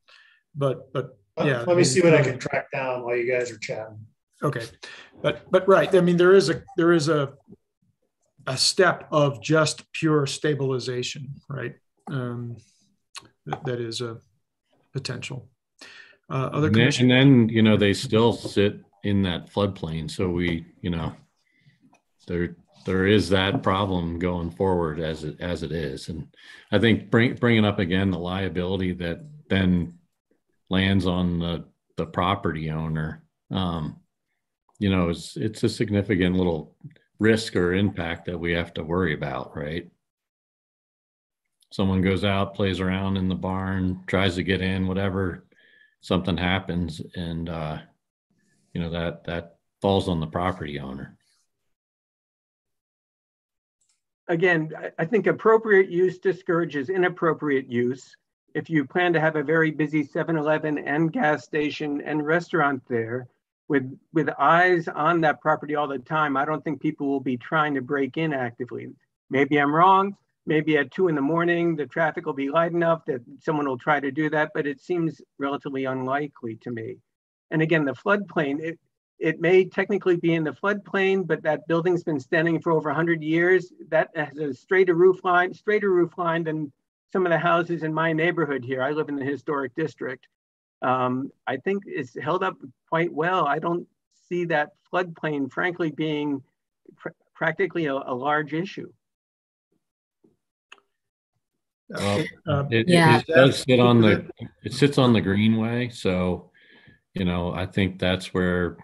but but yeah. Let me see what I can track down while you guys are chatting. Okay, but but right. I mean, there is a there is a a step of just pure stabilization, right? Um, that, that is a potential. Uh, other and then, and then you know they still sit in that floodplain, so we you know there there is that problem going forward as it as it is, and I think bring, bringing up again the liability that then lands on the the property owner, um, you know, it's it's a significant little risk or impact that we have to worry about, right? Someone goes out, plays around in the barn, tries to get in, whatever, something happens, and uh, you know that that falls on the property owner. Again, I think appropriate use discourages inappropriate use if you plan to have a very busy 7-Eleven and gas station and restaurant there, with with eyes on that property all the time, I don't think people will be trying to break in actively. Maybe I'm wrong. Maybe at two in the morning, the traffic will be light enough that someone will try to do that, but it seems relatively unlikely to me. And again, the floodplain, it, it may technically be in the floodplain, but that building's been standing for over 100 years. That has a straighter roof line, straighter roof line than some of the houses in my neighborhood here. I live in the historic district. Um, I think it's held up quite well. I don't see that floodplain, frankly, being pr practically a, a, large issue. Well, uh, it, yeah. it, does sit on the it sits on the greenway, so you know I think that's where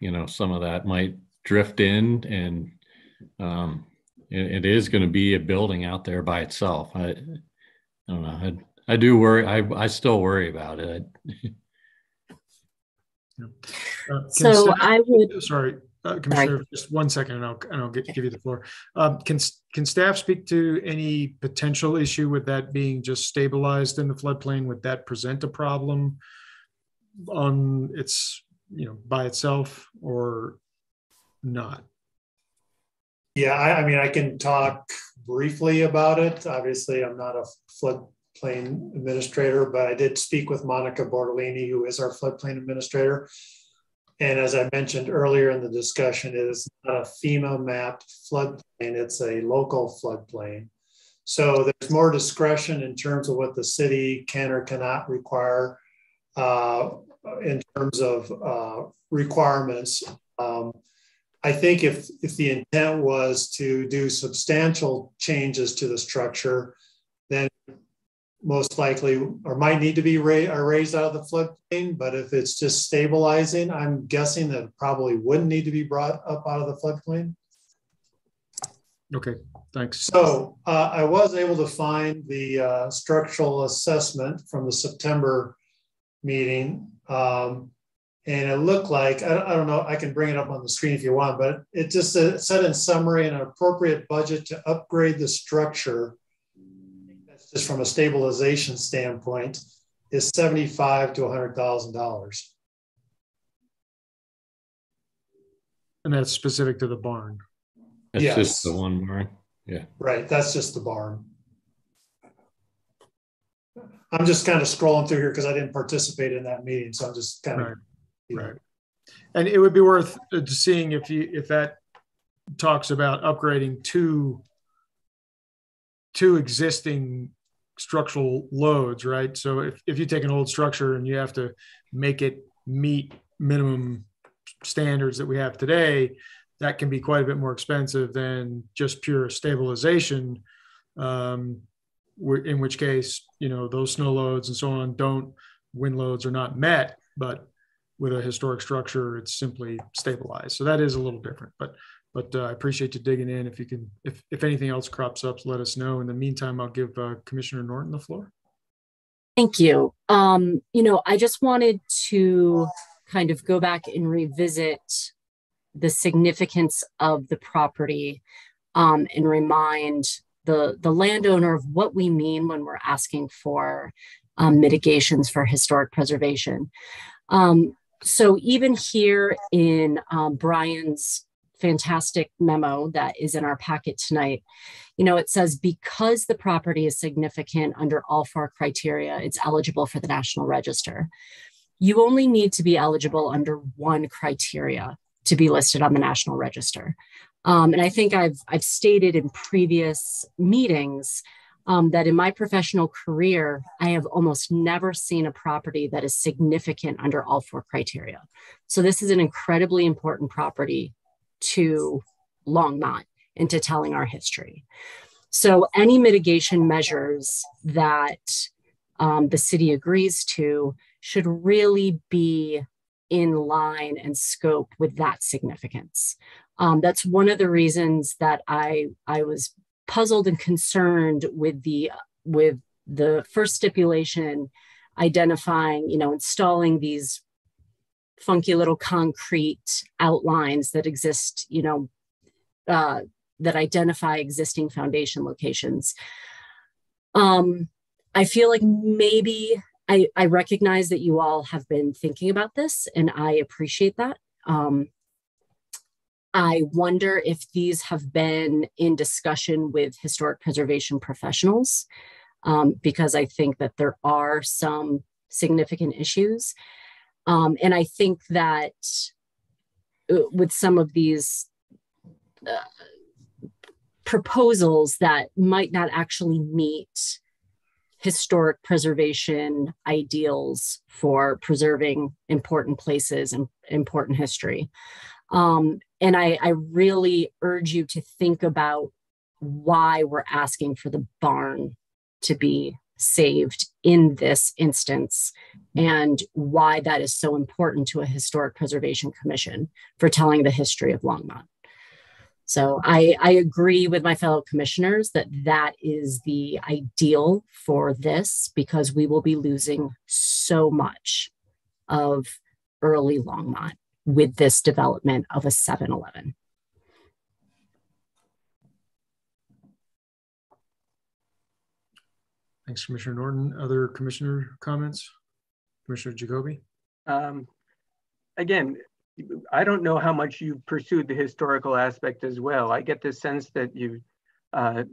you know some of that might drift in and um, it, it is going to be a building out there by itself i, I don't know I, I do worry i, I still worry about it uh, so i would sorry uh, Commissioner, Sorry. just one second, and I'll, and I'll get, give you the floor. Um, can can staff speak to any potential issue with that being just stabilized in the floodplain? Would that present a problem on its you know by itself or not? Yeah, I, I mean, I can talk briefly about it. Obviously, I'm not a floodplain administrator, but I did speak with Monica Bortolini, who is our floodplain administrator. And as I mentioned earlier in the discussion, it is not a FEMA mapped floodplain, it's a local floodplain. So there's more discretion in terms of what the city can or cannot require uh, in terms of uh, requirements. Um, I think if, if the intent was to do substantial changes to the structure, then most likely or might need to be ra- raised out of the floodplain. But if it's just stabilizing, I'm guessing that probably wouldn't need to be brought up out of the floodplain. Okay, thanks. So uh, I was able to find the uh, structural assessment from the September meeting. Um, and it looked like, I, I, don't know, I can bring it up on the screen if you want, but it just said in summary an appropriate budget to upgrade the structure, that's just from a stabilization standpoint, is 75 to $100,000. And that's specific to the barn. That's yes. just the one barn. Yeah. Right. That's just the barn. I'm just kind of scrolling through here because I didn't participate in that meeting, so I'm just kind of right. And it would be worth uh, seeing if you if that talks about upgrading two two existing structural loads, right? So if, if you take an old structure and you have to make it meet minimum standards that we have today, that can be quite a bit more expensive than just pure stabilization. Um, in which case, you know, those snow loads and so on don't, wind loads are not met, but with a historic structure, it's simply stabilized. So that is a little different, but but uh, I appreciate you digging in. If you can, if, if anything else crops up, let us know. In the meantime, I'll give uh, Commissioner Norton the floor. Thank you. Um, you know, I just wanted to kind of go back and revisit the significance of the property um, and remind the, the landowner of what we mean when we're asking for um, mitigations for historic preservation. Um, so even here in um, Brian's fantastic memo that is in our packet tonight, you know, it says because the property is significant under all four criteria, it's eligible for the National Register. You only need to be eligible under one criteria to be listed on the National Register. Um, and I think I've, I've stated in previous meetings um, that in my professional career, I have almost never seen a property that is significant under all four criteria. So this is an incredibly important property to Longmont and to telling our history. So any mitigation measures that um, the city agrees to should really be in line and scope with that significance. Um, that's one of the reasons that I I was puzzled and concerned with the with the first stipulation identifying you know installing these funky little concrete outlines that exist you know uh, that identify existing foundation locations um, i feel like maybe I, I recognize that you all have been thinking about this, and I appreciate that. Um, I wonder if these have been in discussion with historic preservation professionals, um, because I think that there are some significant issues. Um, and I think that uh, with some of these uh, proposals that might not actually meet historic preservation ideals for preserving important places and important history. Um, and I, I really urge you to think about why we're asking for the barn to be saved in this instance and why that is so important to a historic preservation commission for telling the history of Longmont. So I, I agree with my fellow commissioners that that is the ideal for this because we will be losing so much of early Longmont with this development of a 7 Eleven. Thanks, Commissioner Norton. Other commissioner comments? Commissioner Jacoby? Um, again, I don't know how much you've pursued the historical aspect as well. I get the sense that you, uh,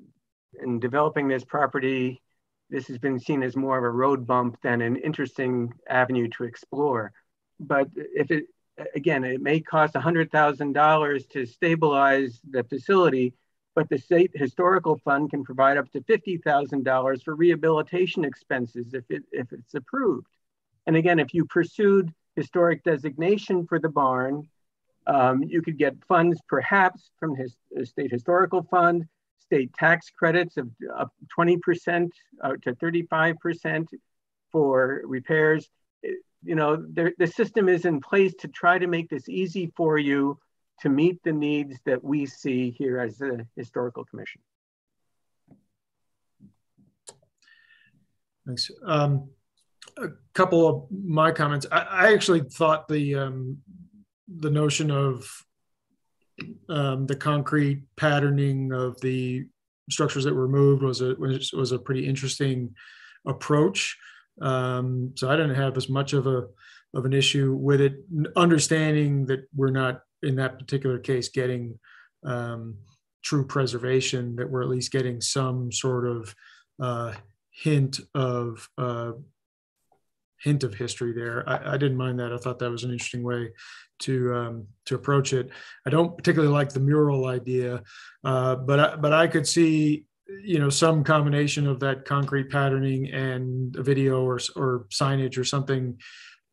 in developing this property, this has been seen as more of a road bump than an interesting avenue to explore. But if it, again, it may cost $100,000 to stabilize the facility, but the state historical fund can provide up to $50,000 for rehabilitation expenses if, it, if it's approved. And again, if you pursued historic designation for the barn, um, you could get funds perhaps from his, the state historical fund, state tax credits of up 20% uh, to 35% for repairs you know, the system is in place to try to make this easy for you to meet the needs that we see here as the Historical Commission. Thanks. Um, a couple of my comments. I, I actually thought the um, the notion of um, the concrete patterning of the structures that were moved was a was, was a pretty interesting approach. Um, so I didn't have as much of a of an issue with it, understanding that we're not in that particular case getting um, true preservation, that we're at least getting some sort of uh, hint of uh, hint of history there. I, I, didn't mind that. I thought that was an interesting way to um, to approach it. I don't particularly like the mural idea, uh, but I, but I could see you know some combination of that concrete patterning and a video or or signage or something.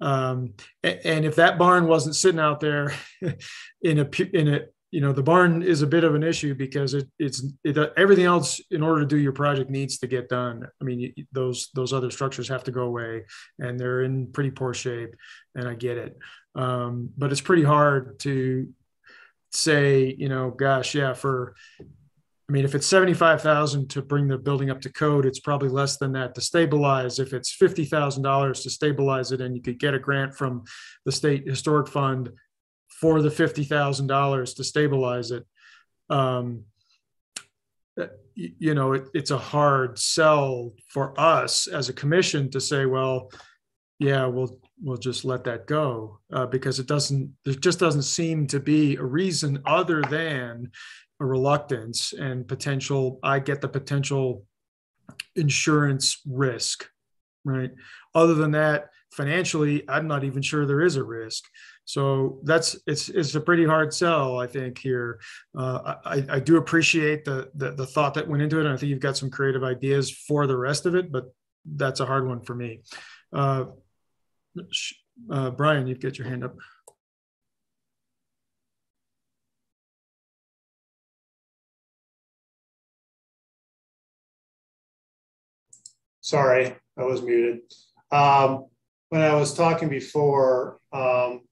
Um, and if that barn wasn't sitting out there in a in a you know the barn is a bit of an issue because it it's it, everything else in order to do your project needs to get done. I mean those those other structures have to go away and they're in pretty poor shape and i get it. Um, but it's pretty hard to say you know gosh yeah for I mean, if it's 75,000 to bring the building up to code, it's probably less than that to stabilize. If it's $50,000 to stabilize it and you could get a grant from the state historic fund for the $50,000 to stabilize it, um, you know, it, it's a hard sell for us as a commission to say, well, yeah, we'll we'll just let that go uh, because it doesn't. There just doesn't seem to be a reason other than a reluctance and potential i get the potential insurance risk right? Other than that financially i'm not even sure there is a risk. So that's it's it's a pretty hard sell i think here. Uh, I, I do appreciate the, the the thought that went into it and i think you've got some creative ideas for the rest of it but that's a hard one for me. Uh, uh, brian you'd get your hand up Sorry, I was muted. Um, when I was talking before, um,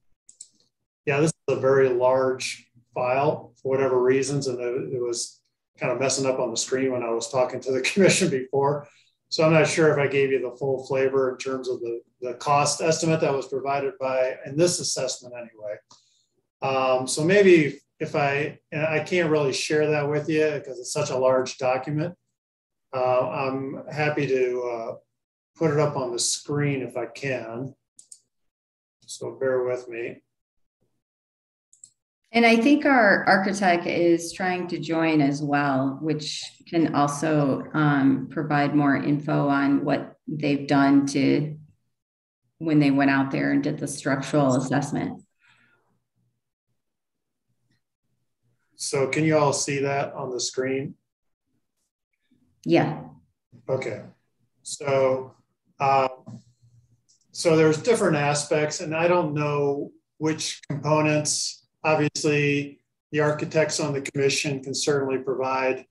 yeah, this is a very large file for whatever reasons, and it, it was kind of messing up on the screen when I was talking to the commission before. So I'm not sure if I gave you the full flavor in terms of the, the cost estimate that was provided by, in this assessment anyway. Um, so maybe if I, I can't really share that with you because it's such a large document. Uh, I'm happy to uh, put it up on the screen if I can. So bear with me. And I think our architect is trying to join as well, which can also um, provide more info on what they've done to when they went out there and did the structural assessment. So can you all see that on the screen? Yeah. Okay. So, uh, so there's different aspects, and I don't know which components. Obviously, the architects on the commission can certainly provide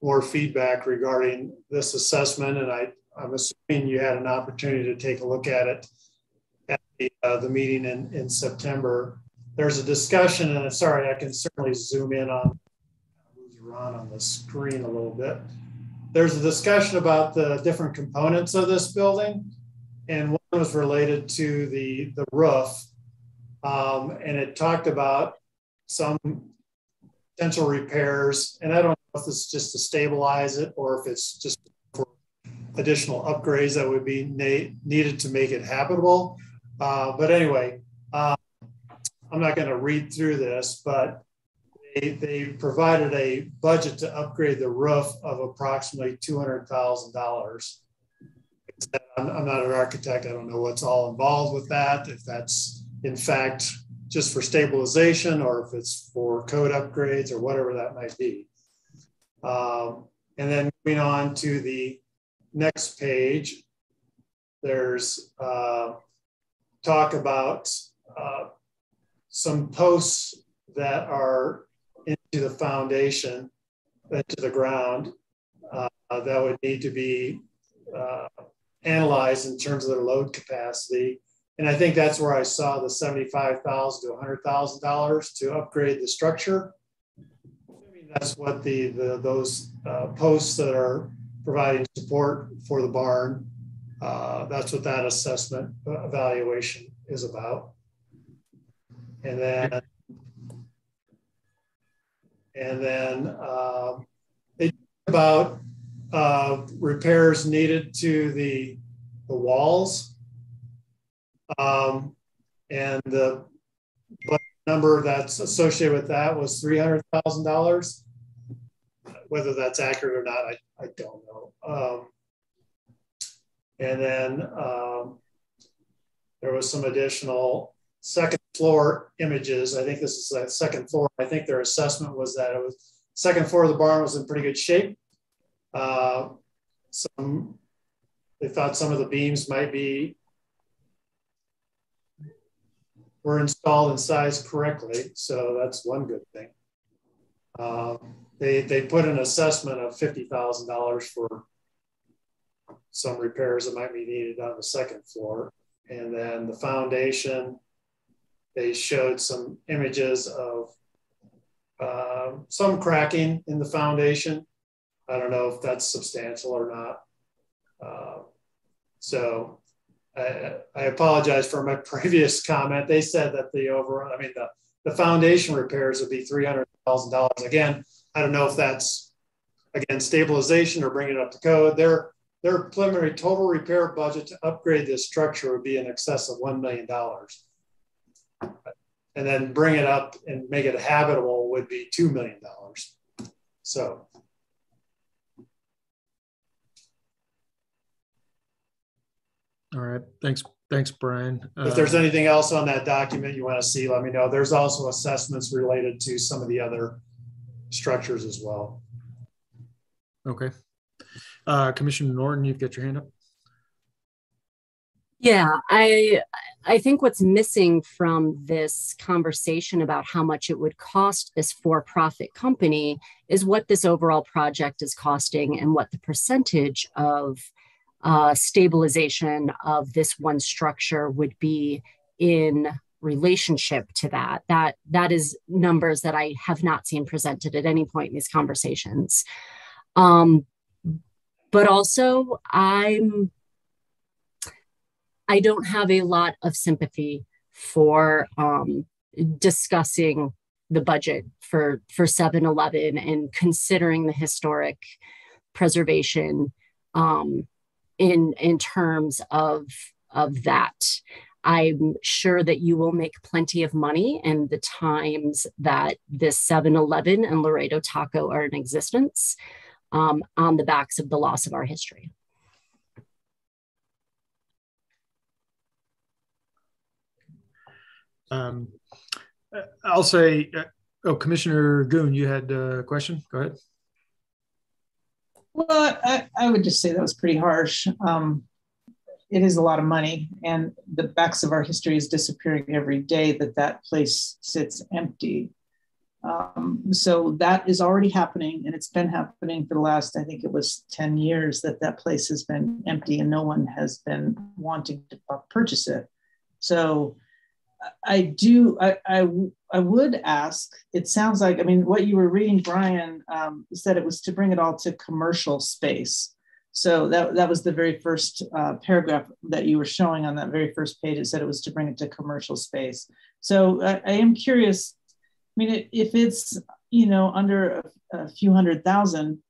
more feedback regarding this assessment, and I, I'm assuming you had an opportunity to take a look at it at the, uh, the meeting in, in September. There's a discussion, and sorry, I can certainly zoom in on on the screen a little bit there's a discussion about the different components of this building, and one was related to the, the roof. Um, and it talked about some potential repairs. And I don't know if is just to stabilize it or if it's just for additional upgrades that would be needed to make it habitable. Uh, but anyway, uh, I'm not going to read through this, but they, they provided a budget to upgrade the roof of approximately $200,000. I'm, I'm not an architect. I don't know what's all involved with that. If that's in fact just for stabilization or if it's for code upgrades or whatever that might be. Um, and then moving on to the next page, there's uh, talk about uh, some posts that are into the foundation, into the ground, uh, that would need to be uh, analyzed in terms of their load capacity. And I think that's where I saw the 75,000 to $100,000 to upgrade the structure. I mean, that's what the, the those uh, posts that are providing support for the barn, uh, that's what that assessment evaluation is about. And then and then they about uh, repairs needed to the, the walls. Um, and the number that's associated with that was $300,000. Whether that's accurate or not, I, I don't know. Um, and then um, there was some additional second floor images. I think this is that second floor. I think their assessment was that it was second floor of the barn was in pretty good shape. Uh, some they thought some of the beams might be were installed and sized correctly, so that's one good thing. Uh, they they put an assessment of fifty thousand dollars for some repairs that might be needed on the second floor, and then the foundation they showed some images of uh, some cracking in the foundation. I don't know if that's substantial or not. Uh, so I, I, apologize for my previous comment. They said that the overall, I mean, the, the foundation repairs would be $300,000. Again, I don't know if that's, again, stabilization or bringing it up to code. Their, their preliminary total repair budget to upgrade this structure would be in excess of $1 million and then bring it up and make it habitable would be $2 million. So. All right. Thanks. Thanks, Brian. If there's uh, anything else on that document you want to see, let me know. There's also assessments related to some of the other structures as well. Okay. Uh, Commissioner Norton, you've got your hand up. Yeah, I I think what's missing from this conversation about how much it would cost this for-profit company is what this overall project is costing and what the percentage of uh, stabilization of this one structure would be in relationship to that. That that is numbers that I have not seen presented at any point in these conversations. Um, but also, I'm I don't have a lot of sympathy for um, discussing the budget for for 7-Eleven and considering the historic preservation um, in in terms of of that. I'm sure that you will make plenty of money in the times that this 7 Eleven and Laredo Taco are in existence um, on the backs of the loss of our history. Um, I'll say, uh, oh, Commissioner Goon, you had a question? Go ahead. Well, I, I would just say that was pretty harsh. Um, it is a lot of money, and the backs of our history is disappearing every day that that place sits empty. Um, so that is already happening, and it's been happening for the last, I think it was 10 years that that place has been empty and no one has been wanting to purchase it. So I do, I, I, I would ask, it sounds like, I mean, what you were reading, Brian, um, said it was to bring it all to commercial space. So that, that was the very first uh, paragraph that you were showing on that very first page. It said it was to bring it to commercial space. So I, I am curious, I mean, if it's, you know, under a, a few hundred thousand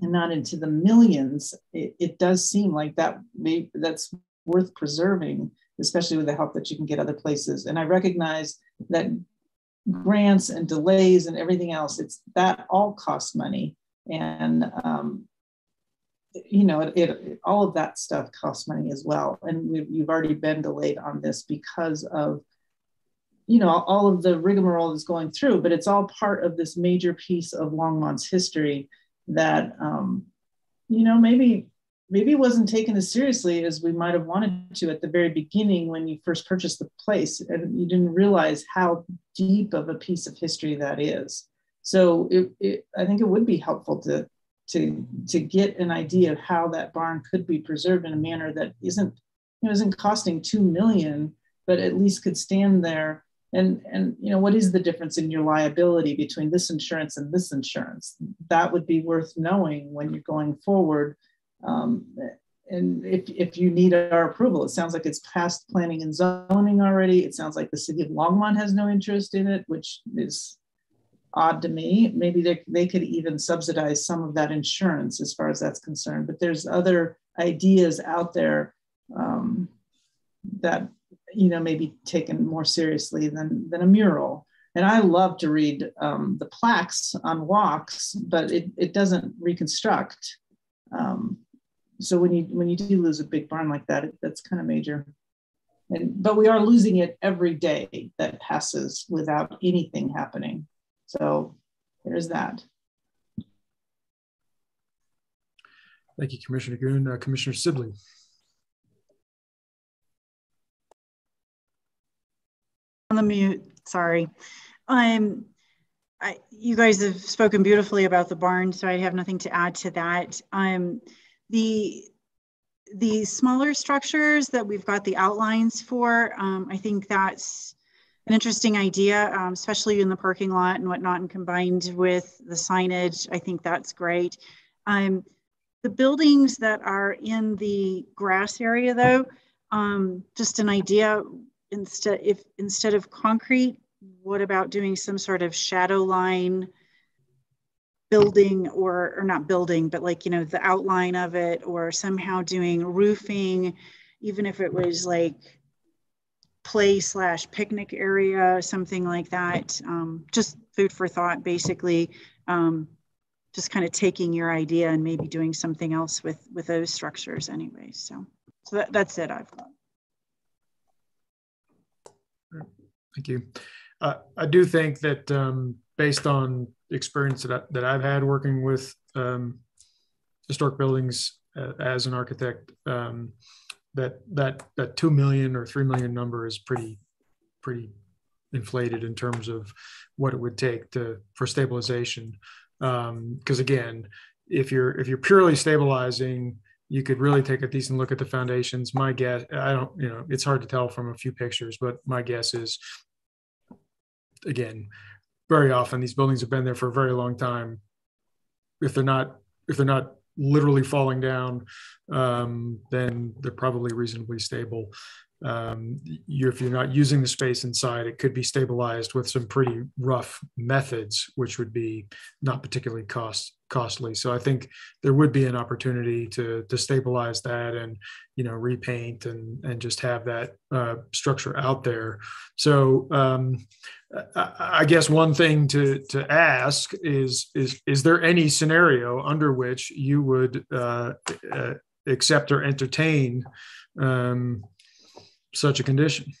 and not into the millions, it, it does seem like that may, that's worth preserving especially with the help that you can get other places. And I recognize that grants and delays and everything else, it's that all costs money. And, um, you know, it, it, all of that stuff costs money as well. And you've already been delayed on this because of, you know, all of the rigmarole that's going through, but it's all part of this major piece of Longmont's history that, um, you know, maybe maybe wasn't taken as seriously as we might have wanted to at the very beginning when you first purchased the place and you didn't realize how deep of a piece of history that is. So it, it, i think it would be helpful to to to get an idea of how that barn could be preserved in a manner that isn't you know isn't costing two million but at least could stand there. And and you know what is the difference in your liability between this insurance and this insurance? That would be worth knowing when you're going forward um, and if, if you need our approval, it sounds like it's past planning and zoning already. It sounds like the city of Longmont has no interest in it, which is odd to me. Maybe they, they could even subsidize some of that insurance as far as that's concerned. But there's other ideas out there um, that you know maybe taken more seriously than than a mural. And I love to read um, the plaques on walks, but it, it doesn't reconstruct. Um, so when you when you do lose a big barn like that, it, that's kind of major. And but we are losing it every day that passes without anything happening. So there's that. Thank you, Commissioner Goon. Uh, Commissioner Sibley. On the mute, sorry. Um, I, you guys have spoken beautifully about the barn, so I have nothing to add to that. Um, the the smaller structures that we've got the outlines for, um, I think that's an interesting idea, um, especially in the parking lot and whatnot, and combined with the signage, I think that's great. Um, the buildings that are in the grass area, though, um, just an idea. Instead, if instead of concrete, what about doing some sort of shadow line? Building or or not building but like you know the outline of it or somehow doing roofing even if it was like play slash picnic area something like that. Um, just food for thought basically. Um, just kind of taking your idea and maybe doing something else with with those structures anyway. So so that, that's it i've got. Thank you. Uh, i do think that um, based on experience that, I, that I've had working with um, historic buildings uh, as an architect, um, that that that two million or three million number is pretty pretty inflated in terms of what it would take to for stabilization. Because um, again, if you're if you're purely stabilizing, you could really take a decent look at the foundations. My guess, I don't, you know, it's hard to tell from a few pictures, but my guess is, again, very often these buildings have been there for a very long time. If they're not, if they're not literally falling down, um, then they're probably reasonably stable. Um, you, if you're not using the space inside, it could be stabilized with some pretty rough methods, which would be not particularly cost costly. So I think there would be an opportunity to to stabilize that and you know repaint and and just have that uh, structure out there. So um, I, I guess one thing to to ask is is is there any scenario under which you would uh, uh, accept or entertain um, such a condition?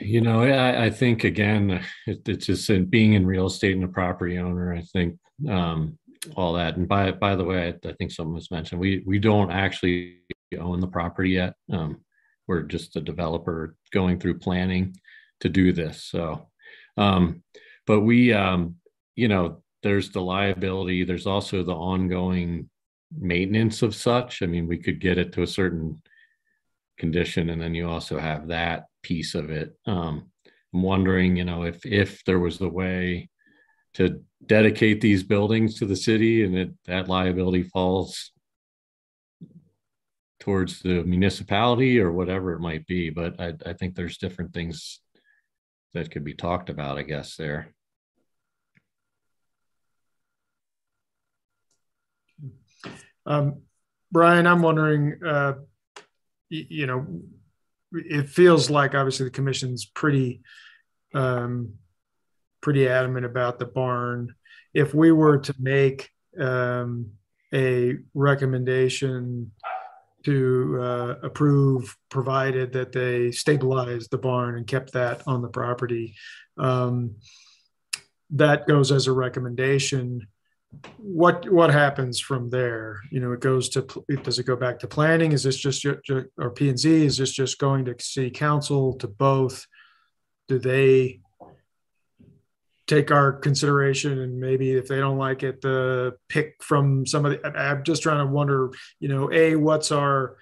You know, I, I think again, it, it's just in being in real estate and a property owner. I think um, all that. And by by the way, I, I, think someone was mentioned we we don't actually own the property yet. Um, we're just a developer going through planning to do this. So, um, but we, um, you know, there's the liability. There's also the ongoing maintenance of such. I mean, we could get it to a certain condition, and then you also have that piece of it. Um, I'm wondering, you know, if if there was the way to dedicate these buildings to the city, and it, that liability falls towards the municipality or whatever it might be. But I, I think there's different things that could be talked about, I guess, there. Um, Brian, I'm wondering, uh, you, you know, it feels like obviously the commission's pretty, um, pretty adamant about the barn. If we were to make um, a recommendation to uh, approve, provided that they stabilized the barn and kept that on the property, um, that goes as a recommendation what what happens from there? You know it goes to does it go back to planning? Is this just or p and z? Is this just going to city council to both? Do they take our consideration and maybe if they don't like it the pick from some of i'm just trying to wonder you know a what's our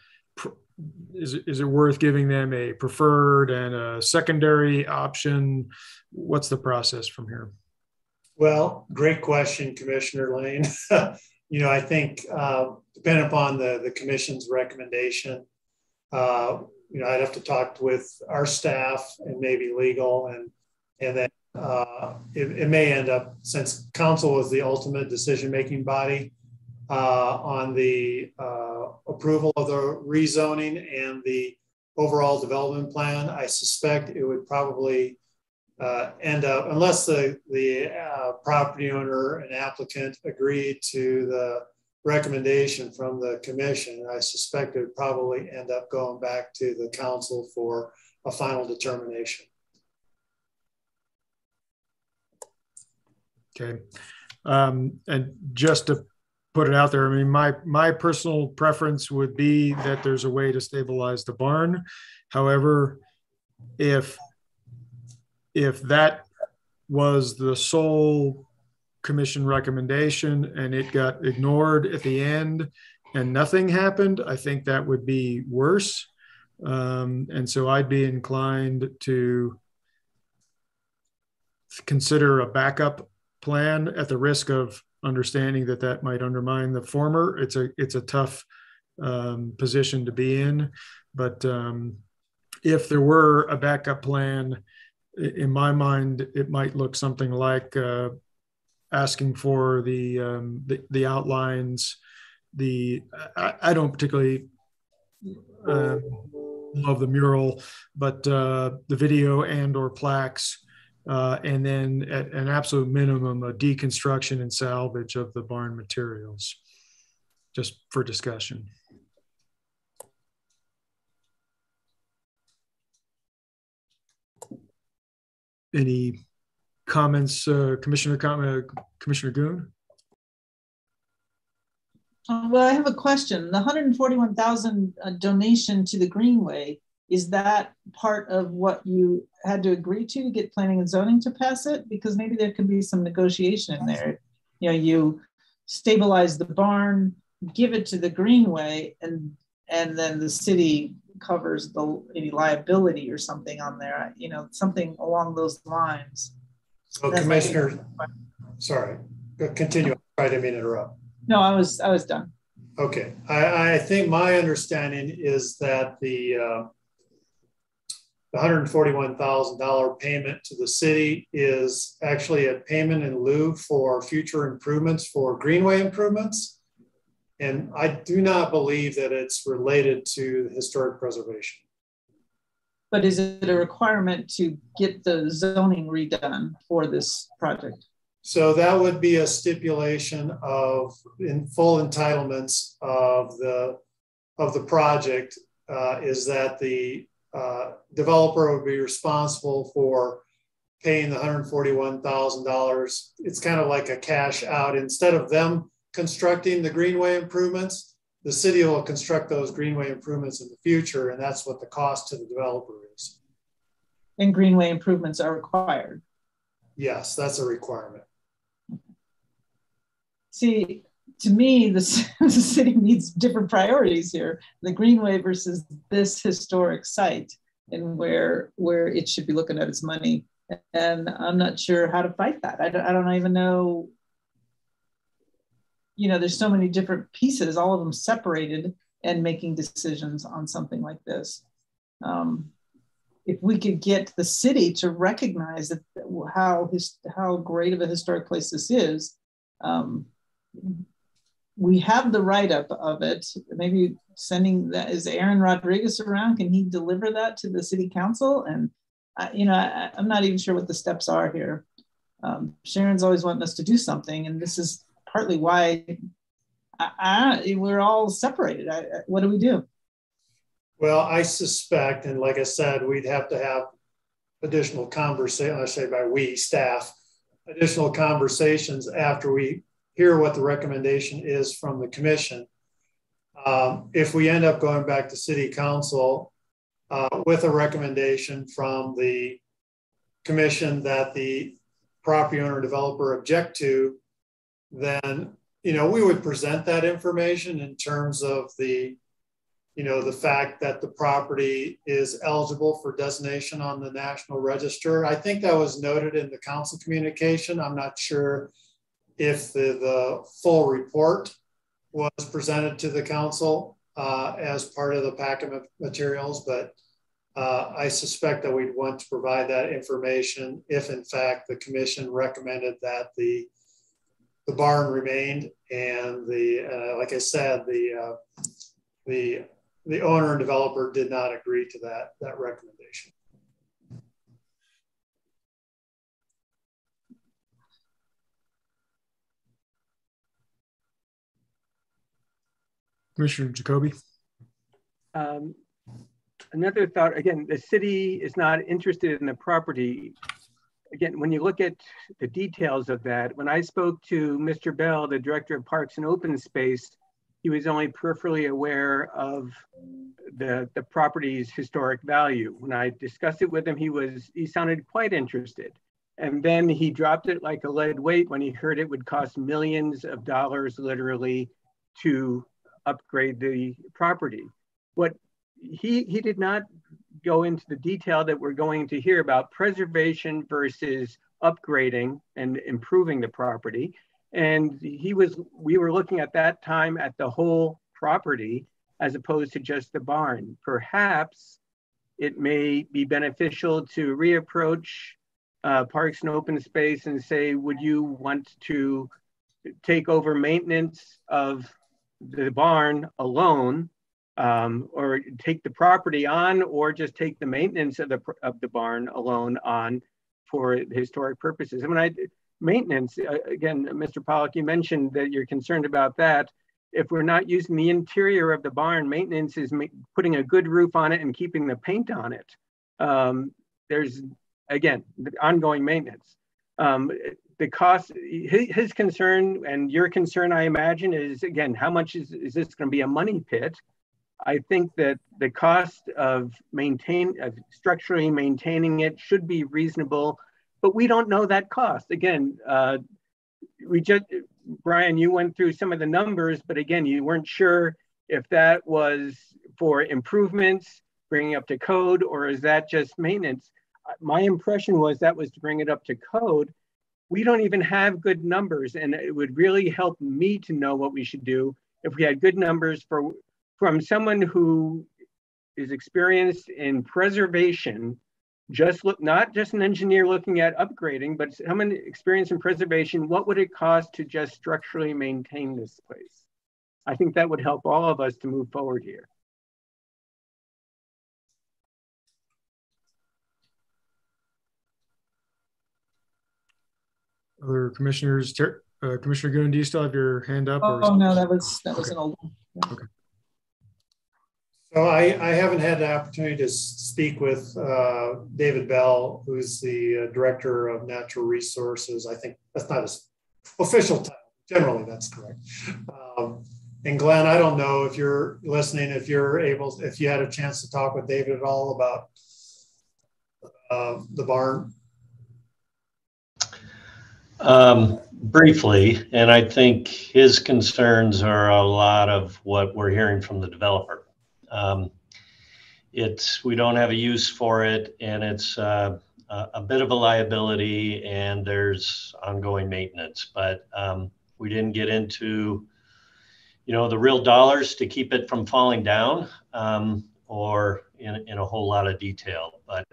is is it worth giving them a preferred and a secondary option? What's the process from here well, great question, Commissioner Lane. you know, I think uh, depending upon the, the commission's recommendation, uh, you know, I'd have to talk with our staff and maybe legal and and then uh, it, it, may end up since council is the ultimate decision-making body uh, on the uh, approval of the rezoning and the overall development plan. I suspect it would probably uh, end up, unless the, the uh, property owner and applicant agree to the recommendation from the commission, I suspect it would probably end up going back to the council for a final determination. Okay. Um, and just to put it out there, I mean, my, my personal preference would be that there's a way to stabilize the barn. However, if if that was the sole commission recommendation and it got ignored at the end and nothing happened, I think that would be worse. Um, and so I'd be inclined to consider a backup plan at the risk of understanding that that might undermine the former. It's a it's a tough um, position to be in, but um, if there were a backup plan in my mind, it might look something like uh, asking for the, um, the, the outlines. The I, I don't particularly uh, love the mural, but uh, the video and or plaques, uh, and then at an absolute minimum, a deconstruction and salvage of the barn materials, just for discussion. Any comments, uh, Commissioner comment, Commissioner Goon? Uh, well, I have a question. The 141,000 uh, donation to the Greenway, is that part of what you had to agree to to get planning and zoning to pass it? Because maybe there could be some negotiation in there. You know, you stabilize the barn, give it to the Greenway, and and then the city covers the any liability or something on there, you know, something along those lines. So That's Commissioner, sorry, continue. I didn't mean to interrupt. No, I was I was done. Okay, I, I think my understanding is that the uh, the $141,000 payment to the city is actually a payment in lieu for future improvements for greenway improvements. And I do not believe that it's related to historic preservation. But is it a requirement to get the zoning redone for this project? So that would be a stipulation of in full entitlements of the of the project uh, is that the uh, developer would be responsible for paying the $141,000. It's kind of like a cash out. Instead of them constructing the greenway improvements, the city will construct those greenway improvements in the future, and that's what the cost to the developer is. And greenway improvements are required. Yes, that's a requirement. See, to me, the, the city needs different priorities here: the greenway versus this historic site, and where where it should be looking at its money. And I'm not sure how to fight that. I don't, I don't even know. You know, there's so many different pieces, all of them separated, and making decisions on something like this. Um, if we could get the city to recognize that how his, how great of a historic place this is, um, we have the write up of it. Maybe sending that is Aaron Rodriguez around. Can he deliver that to the city council? And you know, I, am not even sure what the steps are here. Um, Sharon's always wanting us to do something, and this is partly why I, we're all separated. what do we do? Well, I suspect, and like I said, we'd have to have additional conversation. I say by we staff, additional conversations after we hear what the recommendation is from the commission. Um, if we end up going back to city council uh, with a recommendation from the commission that the property owner developer object to, then you know we would present that information in terms of the you know the fact that the property is eligible for designation on the national register. I think that was noted in the council communication. I'm not sure if the, the full report was presented to the council uh, as part of the packet of materials, but uh, I suspect that we'd want to provide that information if in fact the commission recommended that the the barn remained and the uh, like I said the uh, the the owner and developer did not agree to that that recommendation. Commissioner Jacoby. Um, another thought, again, the city is not interested in the property. Again, when you look at the details of that, when I spoke to Mr. Bell, the director of Parks and Open Space, he was only peripherally aware of the, the property's historic value. When I discussed it with him, he was he sounded quite interested. And then he dropped it like a lead weight when he heard it would cost millions of dollars literally to upgrade the property. What he, he did not go into the detail that we're going to hear about preservation versus upgrading and improving the property. And he was, we were looking at that time at the whole property as opposed to just the barn. Perhaps it may be beneficial to reapproach uh, Parks and Open Space and say, would you want to take over maintenance of the barn alone um, or take the property on or just take the maintenance of the, of the barn alone on for historic purposes. I mean, I, maintenance, uh, again, Mr. Pollock, you mentioned that you're concerned about that. If we're not using the interior of the barn, maintenance is putting a good roof on it and keeping the paint on it. Um, there's, again, the ongoing maintenance. Um, the cost, his, his, concern and your concern, I imagine, is again, how much is, is this going to be a money pit? I think that the cost of maintain of structurally maintaining it should be reasonable, but we don't know that cost. Again, uh, we just Brian, you went through some of the numbers, but again, you weren't sure if that was for improvements, bringing up to code, or is that just maintenance? My impression was that was to bring it up to code we don't even have good numbers and it would really help me to know what we should do if we had good numbers for from someone who is experienced in preservation, just look not just an engineer looking at upgrading, but someone experienced in preservation, what would it cost to just structurally maintain this place? I think that would help all of us to move forward here. Other commissioners, uh, Commissioner Goon, do you still have your hand up? Oh, no, that was that was okay. an old one. Yeah. Okay. So I, I haven't had the opportunity to speak with uh, David Bell, who's the uh, Director of Natural Resources. I think that's not his official title. Generally, that's correct. Um, and Glenn, I don't know if you're listening, if you're able, if you had a chance to talk with David at all about uh, the barn. Um, briefly, and I think his concerns are a lot of what we're hearing from the developer. Um, it's we don't have a use for it, and it's uh, a, bit of a liability, and there's ongoing maintenance. But um, we didn't get into, you know, the real dollars to keep it from falling down, um, or in, in a whole lot of detail. But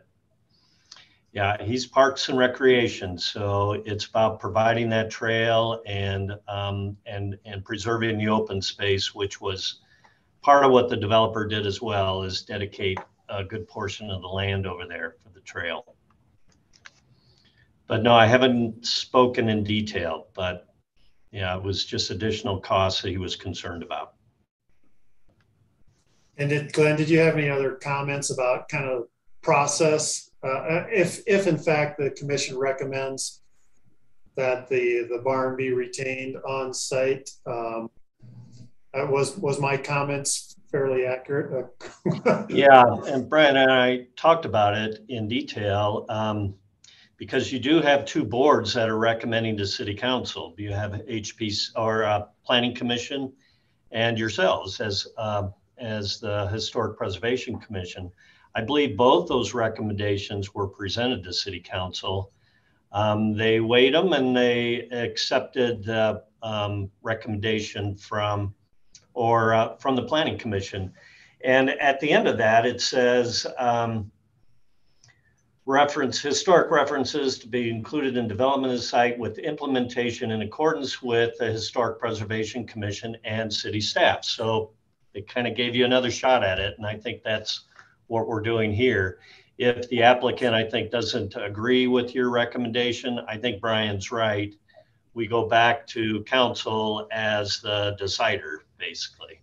yeah, he's Parks and Recreation, so it's about providing that trail and um, and and preserving the open space, which was part of what the developer did as well, is dedicate a good portion of the land over there for the trail. But no, I haven't spoken in detail, but yeah, it was just additional costs that he was concerned about. And did Glenn, did you have any other comments about kind of process uh, if, if in fact the commission recommends that the, the barn be retained on site, um, that was, was my comments fairly accurate? yeah, and Brian and I talked about it in detail um, because you do have two boards that are recommending to City Council. You have HP or uh, Planning Commission and yourselves as uh, as the Historic Preservation Commission. I believe both those recommendations were presented to City Council. Um, they weighed them and they accepted the um, recommendation from or uh, from the Planning Commission. And at the end of that, it says um, reference historic references to be included in development of the site with implementation in accordance with the Historic Preservation Commission and city staff. So it kind of gave you another shot at it. And I think that's what we're doing here. If the applicant, I think, doesn't agree with your recommendation, I think Brian's right. We go back to council as the decider, basically.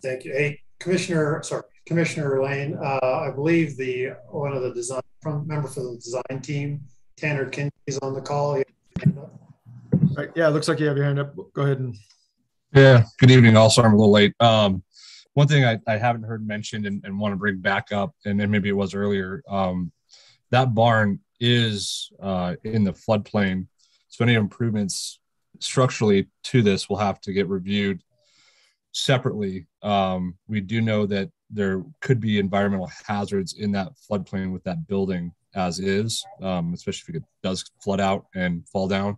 Thank you. Hey, Commissioner, sorry, Commissioner Lane, uh, I believe the one of the design from member for the design team, Tanner Kinsey, is on the call. Right, yeah, it looks like you have your hand up. Go ahead and yeah, good evening. Also, I'm a little late. Um, one thing I, I haven't heard mentioned and, and want to bring back up, and then maybe it was earlier, um, that barn is uh, in the floodplain. So any improvements structurally to this will have to get reviewed separately. Um, we do know that there could be environmental hazards in that floodplain with that building as is, um, especially if it does flood out and fall down.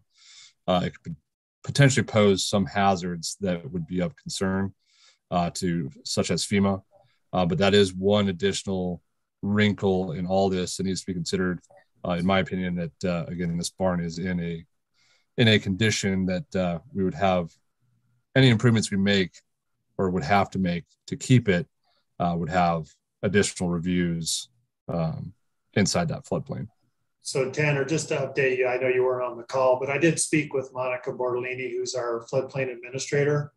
Uh, it could potentially pose some hazards that would be of concern uh, to such as FEMA. Uh, but that is one additional wrinkle in all this that needs to be considered. Uh, in my opinion, that uh, again, this barn is in a in a condition that uh, we would have any improvements we make or would have to make to keep it uh, would have additional reviews um, inside that floodplain. So Tanner, just to update you, I know you weren't on the call, but I did speak with Monica Bortolini, who's our floodplain administrator.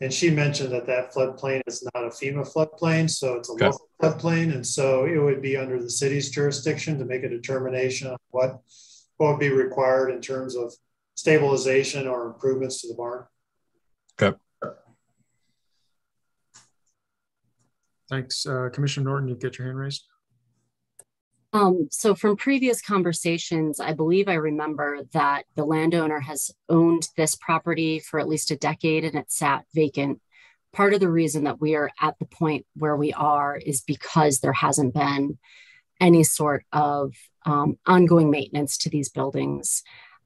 And she mentioned that that floodplain is not a FEMA floodplain, so it's a okay. local floodplain. And so it would be under the city's jurisdiction to make a determination on what, what would be required in terms of stabilization or improvements to the barn. Okay. Thanks. Uh, Commissioner Norton, you get your hand raised. Um, so from previous conversations, I believe I remember that the landowner has owned this property for at least a decade and it sat vacant. Part of the reason that we are at the point where we are is because there hasn't been any sort of um, ongoing maintenance to these buildings.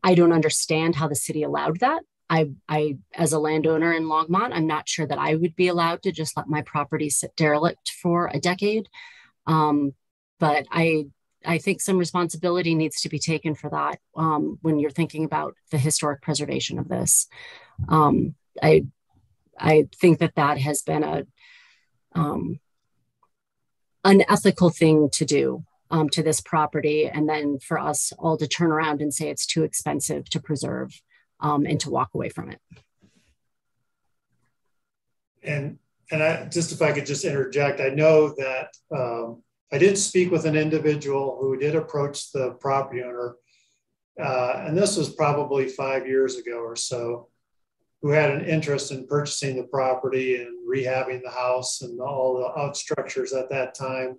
I don't understand how the city allowed that. I, I, as a landowner in Longmont, I'm not sure that I would be allowed to just let my property sit derelict for a decade. Um, but I, I think some responsibility needs to be taken for that um, when you're thinking about the historic preservation of this. Um, I, I think that that has been a um, unethical thing to do um, to this property, and then for us all to turn around and say it's too expensive to preserve um, and to walk away from it. And and I just if I could just interject, I know that um, I did speak with an individual who did approach the property owner, uh, and this was probably five years ago or so, who had an interest in purchasing the property and rehabbing the house and all the out structures at that time.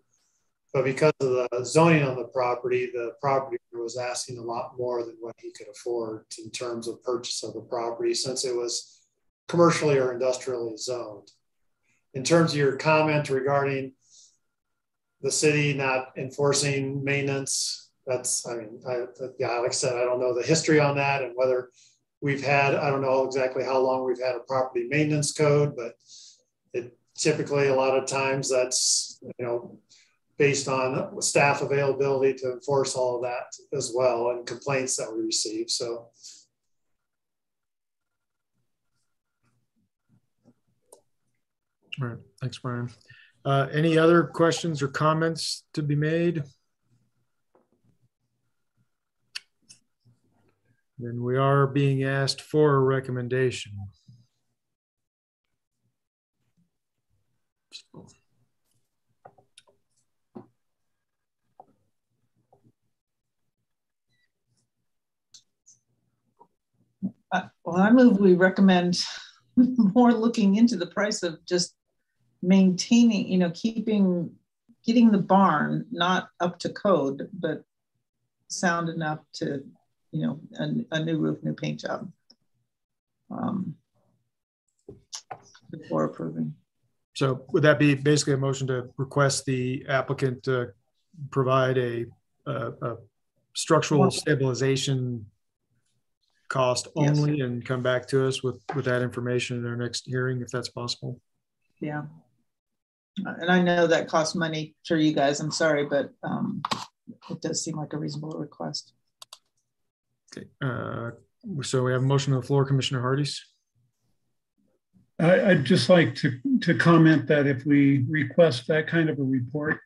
But because of the zoning on the property, the property was asking a lot more than what he could afford in terms of purchase of the property since it was commercially or industrially zoned. In terms of your comment regarding the city not enforcing maintenance, that's, I mean, I, yeah, like I said, I don't know the history on that and whether we've had, I don't know exactly how long we've had a property maintenance code, but it typically a lot of times that's, you know, based on staff availability to enforce all of that as well and complaints that we receive. So. All right, thanks, Brian. Uh, any other questions or comments to be made? Then we are being asked for a recommendation. Uh, well, I move we recommend more looking into the price of just maintaining, you know, keeping, getting the barn not up to code, but sound enough to, you know, a, a new roof, new paint job um, before approving. So would that be basically a motion to request the applicant to provide a, a, a structural stabilization cost only yes. and come back to us with, with that information in our next hearing, if that's possible? Yeah. And I know that costs money for you guys. I'm sorry, but um, it does seem like a reasonable request. Okay. Uh, so we have a motion on the floor, Commissioner Hardees. I'd just like to, to comment that if we request that kind of a report,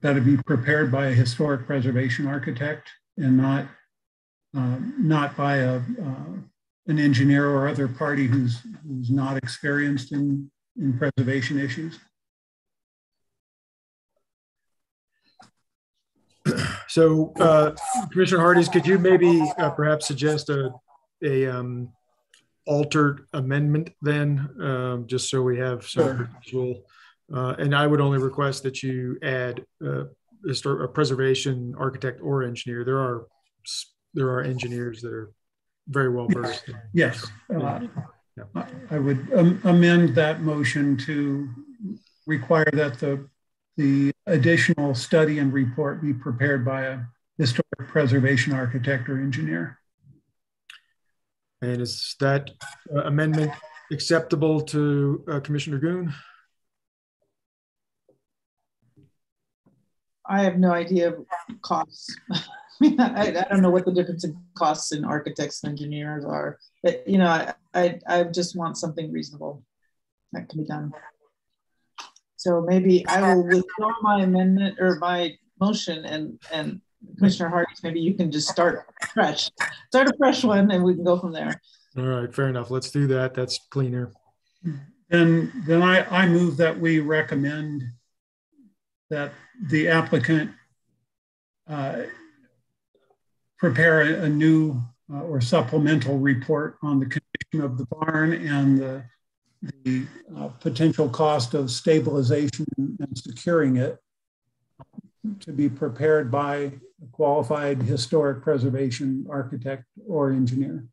that it be prepared by a historic preservation architect and not uh, not by a uh, an engineer or other party who's who's not experienced in in preservation issues. So, uh, Commissioner Hardees, could you maybe uh, perhaps suggest a a um, altered amendment then, um, just so we have some visual. Uh, and I would only request that you add uh, a preservation architect or engineer. There are there are engineers that are very well versed. Yes, uh, yeah. I would um, amend that motion to require that the the additional study and report be prepared by a historic preservation architect or engineer. And is that uh, amendment acceptable to uh, Commissioner Goon? I have no idea of costs. I, I, don't know what the difference in costs in architects and engineers are. But, you know, I, I, I just want something reasonable that can be done. So maybe I will withdraw my amendment or my motion and, and Commissioner Hardees, maybe you can just start fresh, start a fresh one, and we can go from there. All right, fair enough. Let's do that. That's cleaner. Then, then I, I move that we recommend that the applicant uh, prepare a, a new uh, or supplemental report on the condition of the barn and the, the uh, potential cost of stabilization and securing it to be prepared by a qualified historic preservation architect or engineer.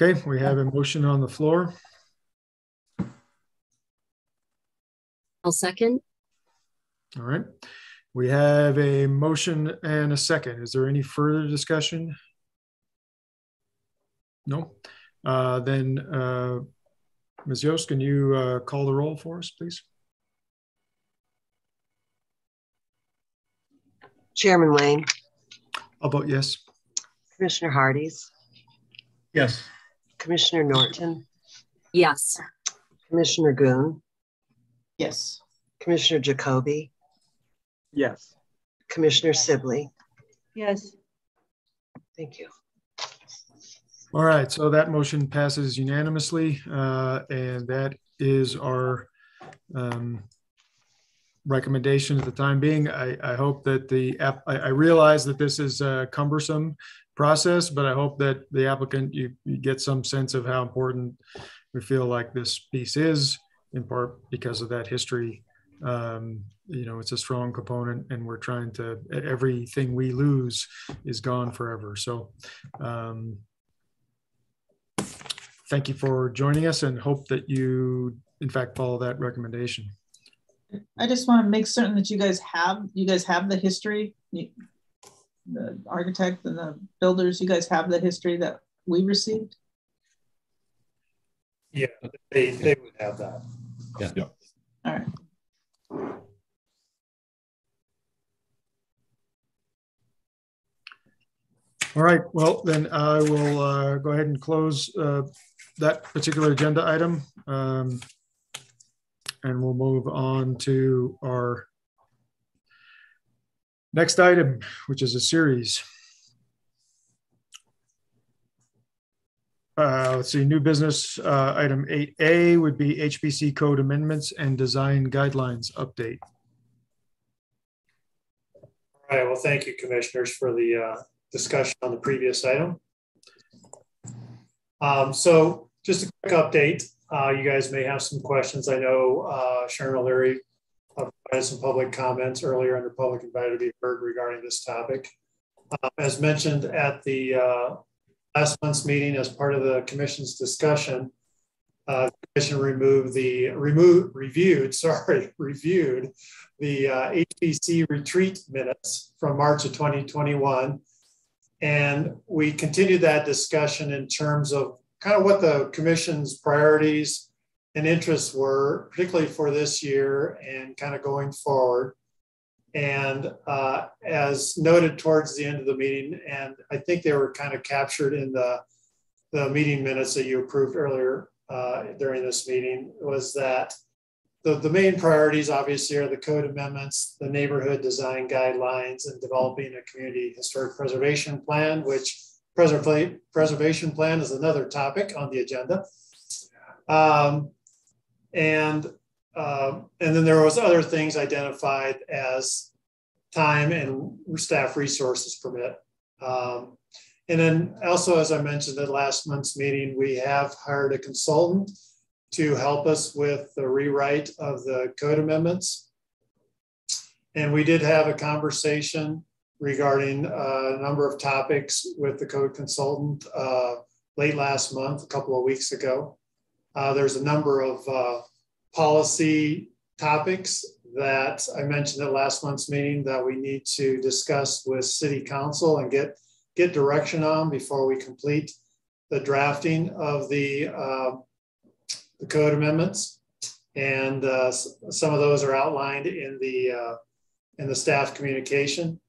Okay, we have a motion on the floor. I'll second. All right. We have a motion and a second. Is there any further discussion? No. Uh, then, uh, Ms. Yost, can you uh, call the roll for us, please? Chairman Lane, I'll vote yes. Commissioner Hardees, Yes. Commissioner Norton, Yes. Commissioner Goon, Yes. Commissioner Jacoby, Yes. Commissioner Sibley. Yes. Thank you. All right, so that motion passes unanimously, uh, and that is our um, recommendation at the time being. I, I hope that the app, I, I realize that this is a cumbersome process, but I hope that the applicant, you, you get some sense of how important we feel like this piece is, in part because of that history. Um, you know, it's a strong component, and we're trying to, everything we lose is gone forever. So, um, thank you for joining us and hope that you, in fact, follow that recommendation. I just want to make certain that you guys have, you guys have the history. You- The architect and the builders, you guys have the history that we received? Yeah, they, they would have that. Yeah. All right. All right, well, then I will uh, go ahead and close uh, that particular agenda item. um, And we'll move on to our next item, which is a series. Uh, Let's see, new business, uh, item 8A would be HPC code amendments and design guidelines update. All right, well, thank you, commissioners, for the uh, discussion on the previous item. Um, So just a quick update. Uh, You guys may have some questions. I know uh, Sharon O'Leary uh, provided some public comments earlier under public invited to be heard regarding this topic. Uh, As mentioned at the uh, last month's meeting, as part of the commission's discussion, uh, the commission removed the, removed, reviewed, sorry, reviewed the uh, HPC retreat minutes from March of 2021. And we continued that discussion in terms of kind of what the commission's priorities and interests were, particularly for this year and kind of going forward. And uh, as noted towards the end of the meeting, and I think they were kind of captured in the, the meeting minutes that you approved earlier uh, during this meeting, was that the, the main priorities obviously are the code amendments, the neighborhood design guidelines, and developing a community historic preservation plan, which preserva- preservation plan is another topic on the agenda. Um, and um, and then there was other things identified as time and staff resources permit. Um, and then also, as I mentioned at last month's meeting, we have hired a consultant to help us with the rewrite of the code amendments. And we did have a conversation regarding a number of topics with the code consultant uh, late last month, a couple of weeks ago. Uh, there's a number of uh, policy topics that I mentioned at last month's meeting that we need to discuss with city council and get, get direction on before we complete the drafting of the, uh, the code amendments. And uh, some of those are outlined in the, uh, in the staff communication.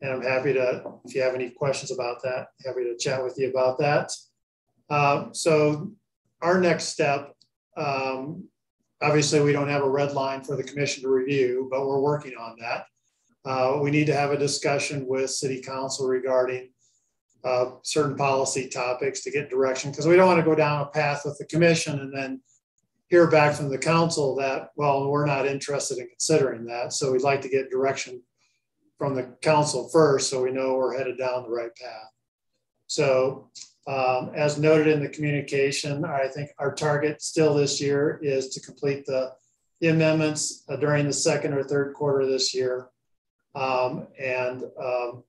And I'm happy to, if you have any questions about that, happy to chat with you about that. Uh, so our next step, um, obviously we don't have a red line for the commission to review, but we're working on that. Uh, we need to have a discussion with city council regarding uh, certain policy topics to get direction because we don't want to go down a path with the commission and then hear back from the council that, well, we're not interested in considering that. So we'd like to get direction from the council first so we know we're headed down the right path. So um, as noted in the communication, I think our target still this year is to complete the, the amendments uh, during the second or third quarter this year. Um, and um,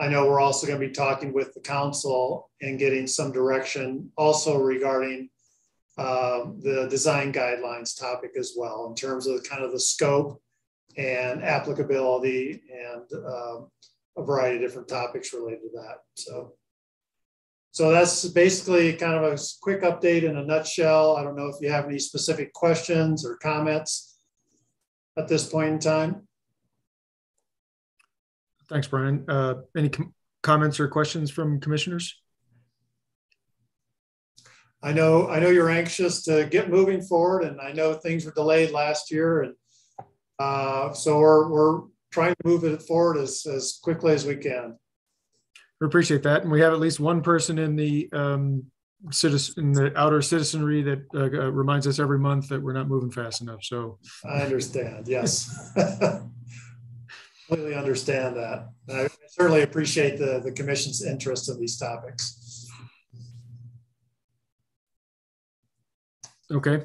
I know we're also going to be talking with the council and getting some direction also regarding um, the design guidelines topic as well in terms of kind of the scope and applicability and um, a variety of different topics related to that. So so that's basically kind of a quick update in a nutshell. I don't know if you have any specific questions or comments at this point in time. Thanks, Brian. Uh, any com comments or questions from commissioners? I know I know you're anxious to get moving forward, and I know things were delayed last year, and uh, so we're we're trying to move it forward as as quickly as we can. We appreciate that, and we have at least one person in the um, citizen in the outer citizenry that uh, uh, reminds us every month that we're not moving fast enough. So I understand. Yes. completely understand that. I certainly appreciate the, the commission's interest in these topics. Okay.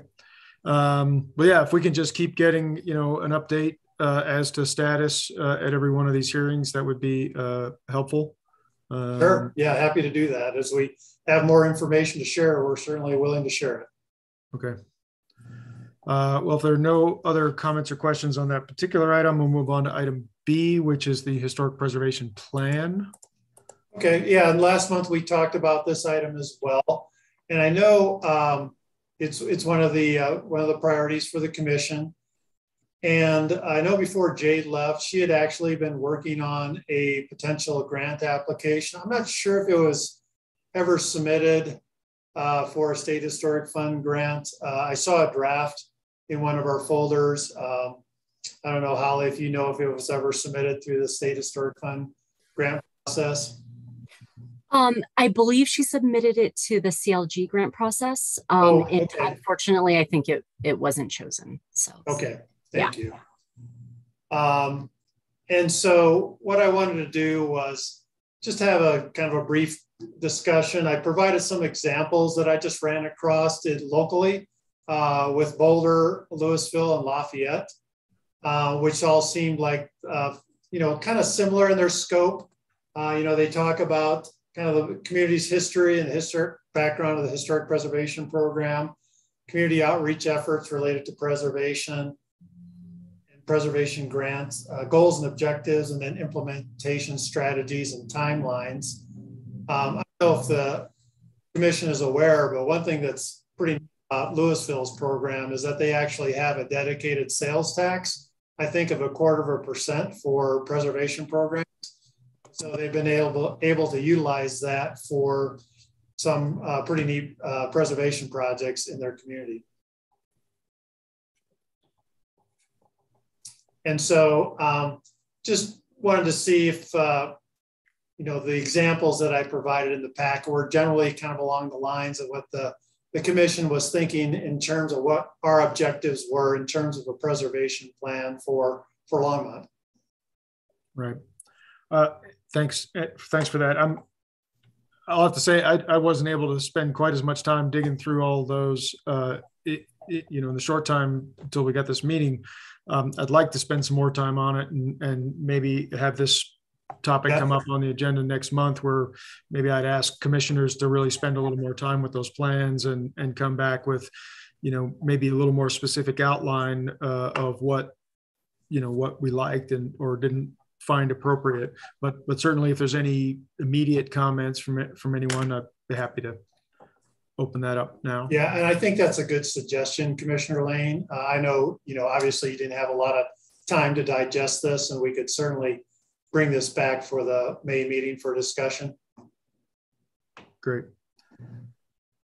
Um, but yeah, if we can just keep getting, you know, an update uh, as to status uh, at every one of these hearings, that would be uh, helpful. Um, sure. Yeah, happy to do that. As we have more information to share, we're certainly willing to share it. Okay. Uh, well, if there are no other comments or questions on that particular item, we'll move on to item B, which is the historic preservation plan. Okay, yeah, and last month we talked about this item as well. And I know um, it's it's one of the uh, one of the priorities for the commission. And I know before Jade left, she had actually been working on a potential grant application. I'm not sure if it was ever submitted uh, for a state historic fund grant. Uh, I saw a draft in one of our folders. Um, I don't know, Holly, if you know if it was ever submitted through the state historic fund grant process. Um, I believe she submitted it to the CLG grant process. Um, oh, okay. and unfortunately, I think it it wasn't chosen. So okay, thank yeah. you. Um, and so what I wanted to do was just have a kind of a brief discussion. I provided some examples that I just ran across it locally uh, with Boulder, Louisville, and Lafayette, uh, which all seemed like uh, you know kind of similar in their scope. Uh, you know, they talk about kind of the community's history and the historic background of the historic preservation program, community outreach efforts related to preservation, and preservation grants, uh, goals and objectives, and then implementation strategies and timelines. Um, I don't know if the commission is aware, but one thing that's pretty uh, Louisville's program is that they actually have a dedicated sales tax, I think of a quarter of a percent for preservation programs. So they've been able, able to utilize that for some uh, pretty neat uh, preservation projects in their community. And so um, just wanted to see if, uh, you know, the examples that I provided in the pack were generally kind of along the lines of what the, the commission was thinking in terms of what our objectives were in terms of a preservation plan for, for Longmont. Right. Uh, thanks eh, thanks for that. I'm i'll have to say i, I wasn't able to spend quite as much time digging through all those uh, it, it, you know in the short time until we got this meeting. Um, i'd like to spend some more time on it and, and maybe have this topic come up on the agenda next month where maybe i'd ask commissioners to really spend a little more time with those plans and and come back with you know maybe a little more specific outline uh, of what you know what we liked and or didn't find appropriate. But but certainly, if there's any immediate comments from from anyone, I'd be happy to open that up now. Yeah, and I think that's a good suggestion, Commissioner Lane. Uh, I know you know obviously you didn't have a lot of time to digest this, and we could certainly bring this back for the May meeting for discussion. Great.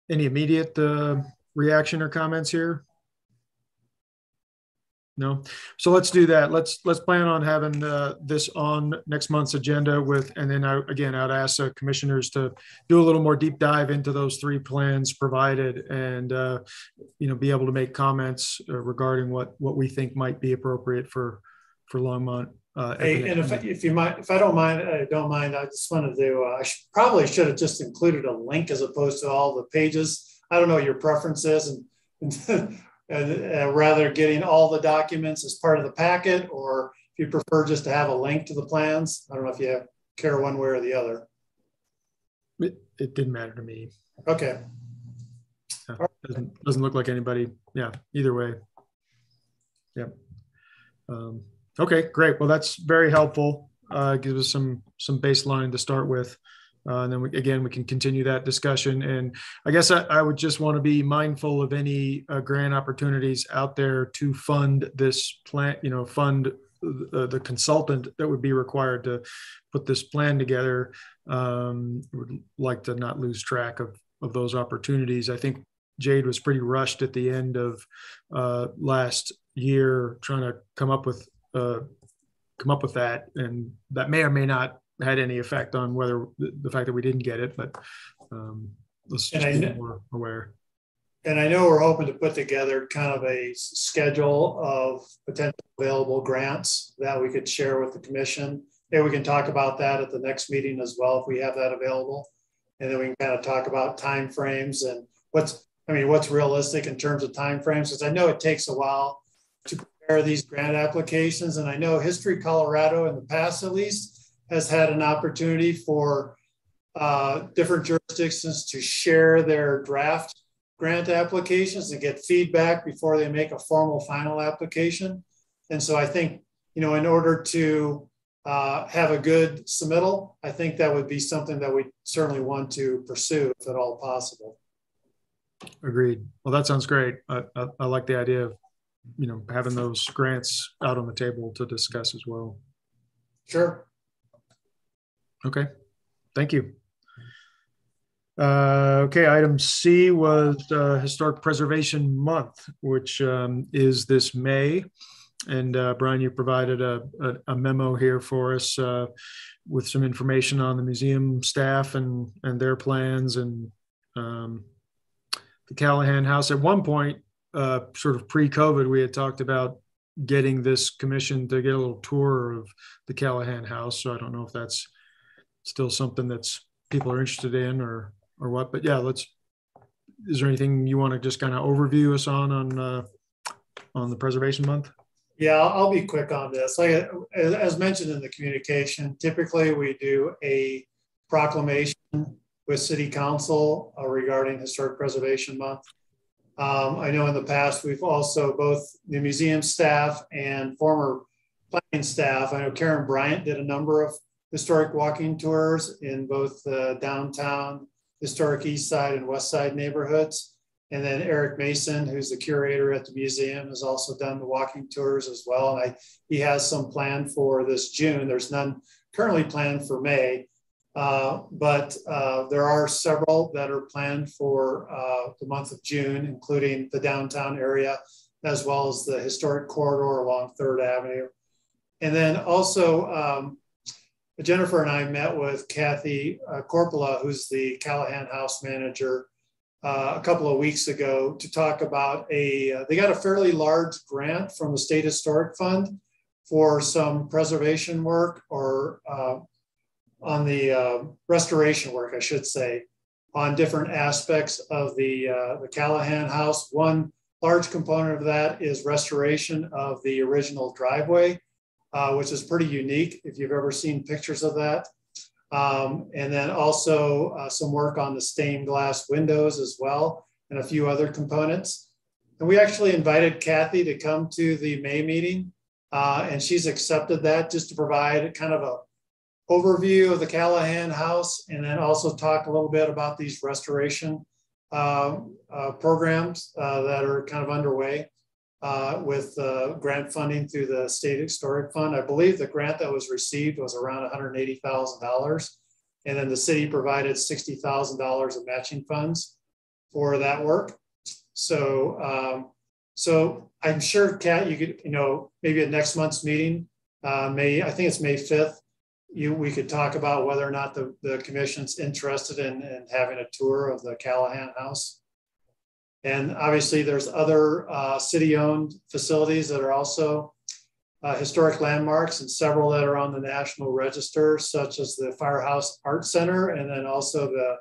Any immediate uh, reaction or comments here? No. So let's do that. Let's let's plan on having uh, this on next month's agenda with, and then I, again, I'd ask uh, commissioners to do a little more deep dive into those three plans provided, and uh, you know, be able to make comments uh, regarding what what we think might be appropriate for for Longmont. Uh, hey, and if, if you might, if I don't mind, I don't mind. I just wanted to. Uh, I should, probably should have just included a link as opposed to all the pages. I don't know what your preference is, and, and uh, rather getting all the documents as part of the packet, or if you prefer just to have a link to the plans. I don't know if you have, care one way or the other. It, it didn't matter to me. Okay. Yeah, doesn't, doesn't look like anybody. Yeah, either way. Yep. Um, okay, great. Well, that's very helpful. Uh, gives us some some baseline to start with. Uh, and then we, again, we can continue that discussion. And I guess I, I would just want to be mindful of any uh, grant opportunities out there to fund this plan, you know, fund the, the consultant that would be required to put this plan together. Um, would like to not lose track of, of those opportunities. I think Jade was pretty rushed at the end of uh, last year trying to come up with uh, come up with that, and that may or may not had any effect on whether the fact that we didn't get it. But um, let's just be more aware. And I know we're hoping to put together kind of a schedule of potential available grants that we could share with the commission. Maybe we can talk about that at the next meeting as well if we have that available. And then we can kind of talk about timeframes and what's I mean, what's realistic in terms of timeframes? Because I know it takes a while to prepare these grant applications. And I know History Colorado in the past, at least, has had an opportunity for uh, different jurisdictions to share their draft grant applications and get feedback before they make a formal final application. And so I think, you know, in order to uh, have a good submittal, I think that would be something that we certainly want to pursue if at all possible. Agreed. Well, that sounds great. I, I, I, like the idea of, you know, having those grants out on the table to discuss as well. Sure. Okay. Thank you. Uh, okay, item C was uh, Historic Preservation Month, which um, is this May. And uh, Brian, you provided a, a, a, memo here for us uh, with some information on the museum staff and, and their plans and um, the Callahan House. At one point, uh, sort of pre-COVID, we had talked about getting this commission to get a little tour of the Callahan House. So I don't know if that's still something that's people are interested in or or what. But yeah, let's. Is there anything you want to just kind of overview us on on uh, on the Preservation Month? Yeah, I'll be quick on this. Like as mentioned in the communication, typically we do a proclamation with City Council uh, regarding Historic Preservation Month. Um, I know in the past we've also both the museum staff and former planning staff. I know Karen Bryant did a number of historic walking tours in both the downtown, historic east side, and west side neighborhoods. And then Eric Mason, who's the curator at the museum, has also done the walking tours as well. And I, he has some planned for this June. There's none currently planned for May, uh, but uh, there are several that are planned for uh, the month of June, including the downtown area, as well as the historic corridor along Third Avenue. And then also, um, Jennifer and I met with Kathy uh, Corpola, who's the Callahan House manager, uh, a couple of weeks ago to talk about a, they got a fairly large grant from the State Historic Fund for some preservation work or on the uh, restoration work, I should say, on different aspects of the, uh, the Callahan House. One large component of that is restoration of the original driveway, uh, which is pretty unique if you've ever seen pictures of that. Um, and then also uh, some work on the stained glass windows as well, and a few other components. And we actually invited Kathy to come to the May meeting, uh, and she's accepted that just to provide kind of a overview of the Callahan House and then also talk a little bit about these restoration uh, uh, programs uh, that are kind of underway uh, with uh, grant funding through the State Historic Fund. I believe the grant that was received was around $180,000 and then the city provided $60,000 of matching funds for that work. So, um, so I'm sure, Kat, you could, you know, maybe at next month's meeting, uh, May, I think it's May 5th, you, we could talk about whether or not the, the commission's interested in, in having a tour of the Callahan House. And obviously there's other uh, city-owned facilities that are also uh, historic landmarks and several that are on the National Register, such as the Firehouse Art Center and then also the,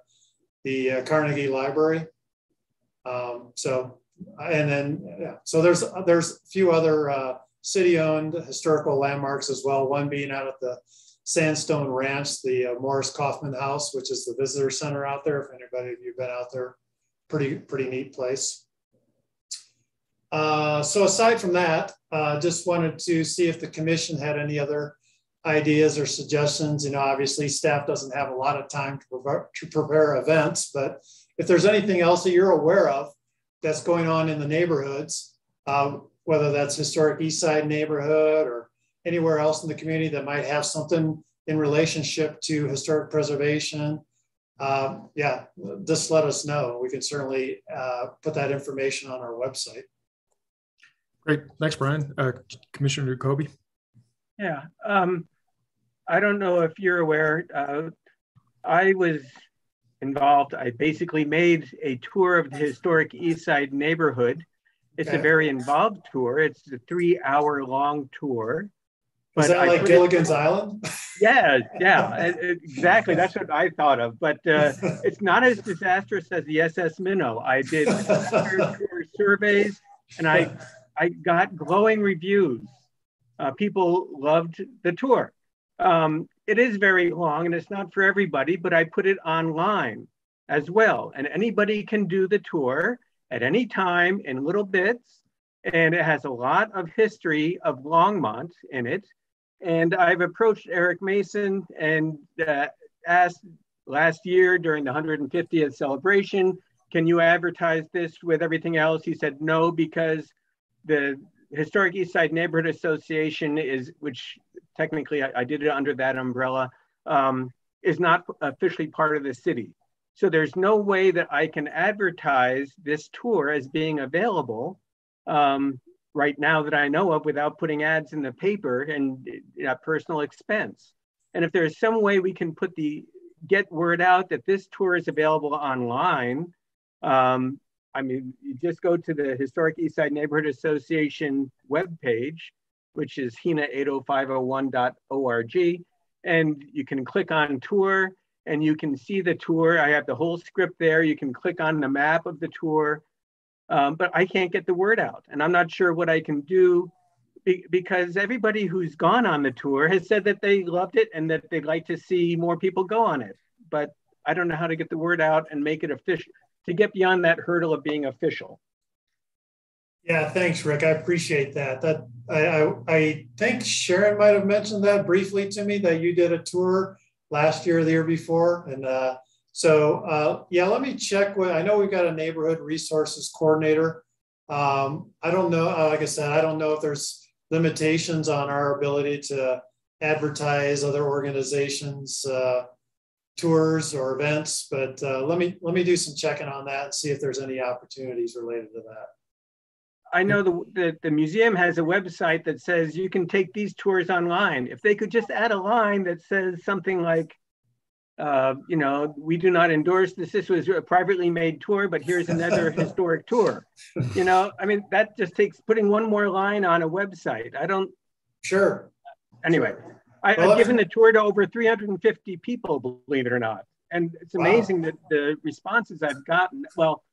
the uh, Carnegie Library. Um, so, and then, yeah, so there's, there's a few other uh, city-owned historical landmarks as well, one being out at the Sandstone Ranch, the uh, Morris Kaufman House, which is the visitor center out there. If anybody of you have been out there, pretty pretty neat place. Uh, so aside from that, uh, just wanted to see if the commission had any other ideas or suggestions. You know, obviously staff doesn't have a lot of time to prepare, to prepare events, but if there's anything else that you're aware of that's going on in the neighborhoods, uh, whether that's historic East Side neighborhood or anywhere else in the community that might have something in relationship to historic preservation, um, yeah, just let us know. We can certainly uh, put that information on our website. Great. Thanks, Brian. Uh, Commissioner Kobe. Yeah. Um, I don't know if you're aware. Uh, I was involved. I basically made a tour of the historic East Side neighborhood. It's okay. a very involved tour. It's a three hour long tour. Is that I like Gilligan's it, Island? Yeah, yeah, exactly. That's what I thought of. But uh, it's not as disastrous as the SS Minnow. I did surveys, and I I got glowing reviews. Uh, people loved the tour. Um, it is very long, and it's not for everybody. But I put it online as well, and anybody can do the tour at any time in little bits. And it has a lot of history of Longmont in it and I've approached Eric Mason and uh, asked last year during the 150th celebration, can you advertise this with everything else? He said no, because the Historic East Side Neighborhood Association is, which technically I, I did it under that umbrella, um, is not officially part of the city. So there's no way that I can advertise this tour as being available um, right now that I know of without putting ads in the paper and at personal expense. And if there's some way we can put the get word out that this tour is available online, um, I mean, you just go to the Historic Eastside Neighborhood Association webpage, which is hina80501.org, and you can click on tour and you can see the tour. I have the whole script there. You can click on the map of the tour um, but I can't get the word out. And I'm not sure what I can do be, because everybody who's gone on the tour has said that they loved it and that they'd like to see more people go on it. But I don't know how to get the word out and make it official to get beyond that hurdle of being official. Yeah, thanks, Rick. I appreciate that. That I, I, I think Sharon might have mentioned that briefly to me that you did a tour last year, or the year before, and uh, so uh, yeah, let me check with, I know we've got a neighborhood resources coordinator. Um, I don't know, uh, like I said, I don't know if there's limitations on our ability to advertise other organizations, uh, tours or events, but uh, let me let me do some checking on that and see if there's any opportunities related to that. I know the, the, the, museum has a website that says you can take these tours online. If they could just add a line that says something like, uh, you know, we do not endorse this. This was a privately made tour, but here's another historic tour. You know, I mean, that just takes putting one more line on a website. I don't. Sure. Anyway, sure. I, well, I've given the tour to over 350 people, believe it or not. And it's amazing wow. that the responses I've gotten, well,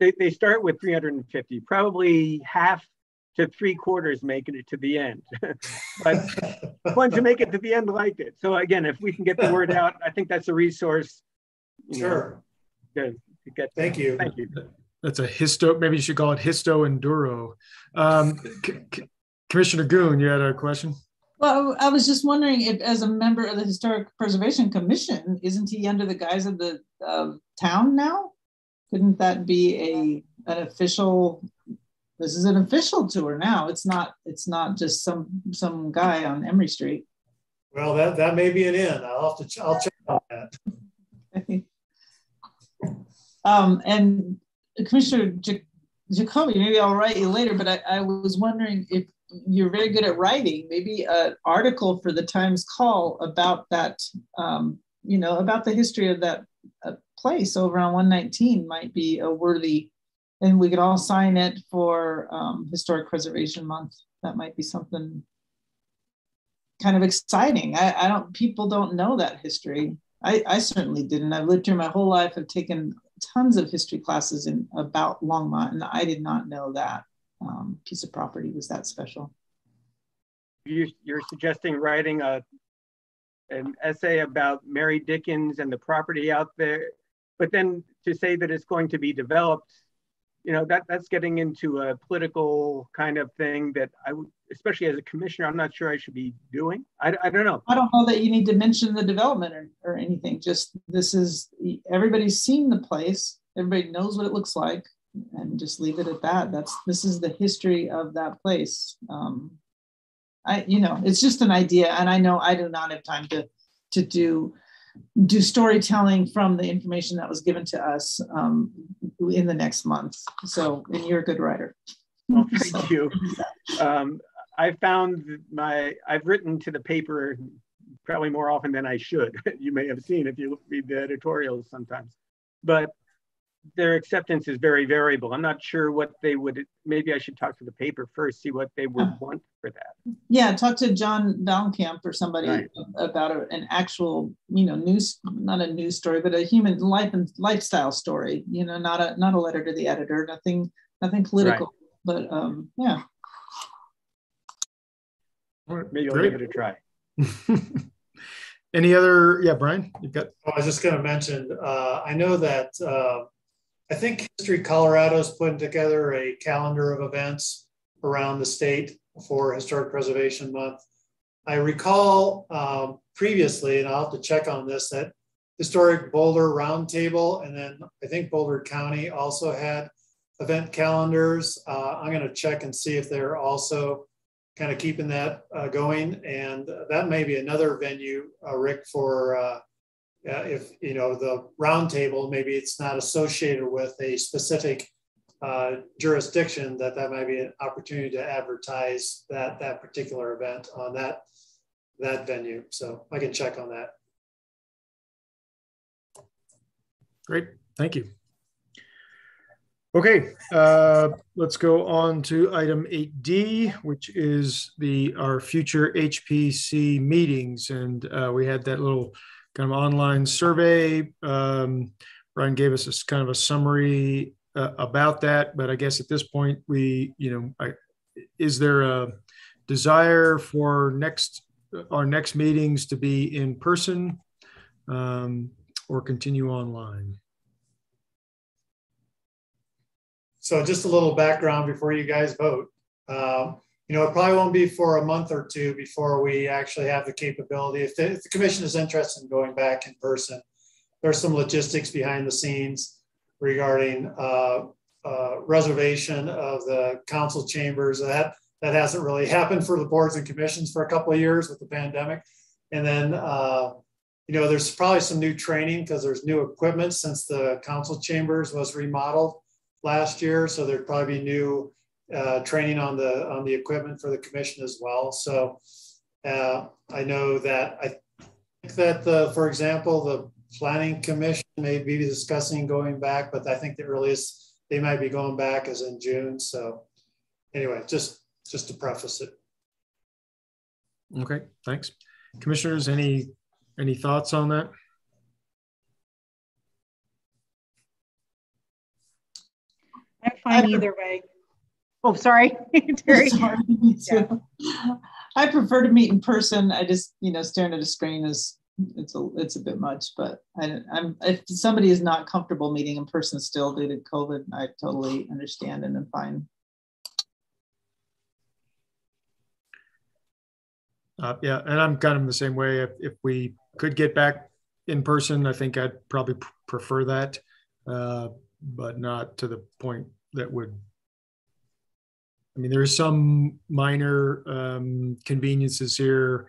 they, they start with 350, probably half to three quarters making it to the end. but the ones who make it to the end liked it. So again, if we can get the word out, I think that's a resource. sure. Know, to, to get Thank you. Thank you. That's a histo. Maybe you should call it histo enduro. Um, Commissioner Goon, you had a question. Well, I was just wondering if, as a member of the Historic Preservation Commission, isn't he under the guise of the uh, town now? Couldn't that be a an official this is an official tour now. It's not. It's not just some some guy on Emery Street. Well, that that may be an in. I'll have to. I'll check on that. um, and Commissioner J- Jacoby, maybe I'll write you later. But I, I was wondering if you're very good at writing. Maybe an article for the Times Call about that. Um, you know, about the history of that uh, place over on 119 might be a worthy and we could all sign it for um, Historic Preservation Month. That might be something kind of exciting. I, I don't, people don't know that history. I, I, certainly didn't. I've lived here my whole life. I've taken tons of history classes in about Longmont, and I did not know that um, piece of property was that special. You, you're suggesting writing a an essay about Mary Dickens and the property out there, but then to say that it's going to be developed you know, that that's getting into a political kind of thing that I would, especially as a commissioner, I'm not sure I should be doing. I, I don't know. I don't know that you need to mention the development or, or anything. Just this is everybody's seen the place. Everybody knows what it looks like, and just leave it at that. That's this is the history of that place. Um, I, you know, it's just an idea, and I know I do not have time to to do do storytelling from the information that was given to us um, in the next month. So, and you're a good writer. Well, thank you. Um, I found my, I've written to the paper probably more often than I should. you may have seen if you read the editorials sometimes. But their acceptance is very variable. I'm not sure what they would, maybe I should talk to the paper first, see what they would want for that. Yeah, talk to John Vahlenkamp or somebody right. about a, an actual, you know, news, not a news story, but a human life and lifestyle story, you know, not a, not a letter to the editor, nothing, nothing political, right. but um, yeah. Maybe I'll give it a try. Any other, yeah, Brian, you've got. Oh, I was just going to mention, uh, I know that uh, I think History Colorado is putting together a calendar of events around the state for Historic Preservation Month. I recall um, previously, and I'll have to check on this, that Historic Boulder Roundtable, and then I think Boulder County also had event calendars. Uh, I'm going to check and see if they're also kind of keeping that uh, going. And that may be another venue, uh, Rick, for uh, if you know the roundtable, maybe it's not associated with a specific uh, jurisdiction, that that might be an opportunity to advertise that that particular event on that that venue. So I can check on that. Great, thank you. Okay, uh, let's go on to item 8D, which is the our future HPC meetings. And uh, we had that little kind of online survey. Um, Brian gave us a kind of a summary uh, about that, but I guess at this point, we, you know, I, is there a desire for next our next meetings to be in person um, or continue online? So just a little background before you guys vote. Um, you know, it probably won't be for a month or two before we actually have the capability. If the, if the commission is interested in going back in person, there's some logistics behind the scenes regarding uh, uh, reservation of the council chambers. That that hasn't really happened for the boards and commissions for a couple of years with the pandemic. And then, uh, you know, there's probably some new training because there's new equipment since the council chambers was remodeled last year. So there'd probably be new uh, training on the on the equipment for the commission as well. So uh, I know that I think that the, for example, the planning commission may be discussing going back, but I think the earliest they might be going back is in June. So anyway, just just to preface it. Okay, thanks. Commissioners, any any thoughts on that? I'm fine either way. Oh, sorry, Terry. Sorry, me too. Yeah. I prefer to meet in person. I just, you know, staring at a screen is it's a it's a bit much. But I, am if somebody is not comfortable meeting in person still due to COVID, I totally understand and I'm fine. Uh, yeah, and I'm kind of the same way. If, if we could get back in person, I think I'd probably prefer that, uh, but not to the point that would I mean, there are some minor um, conveniences here,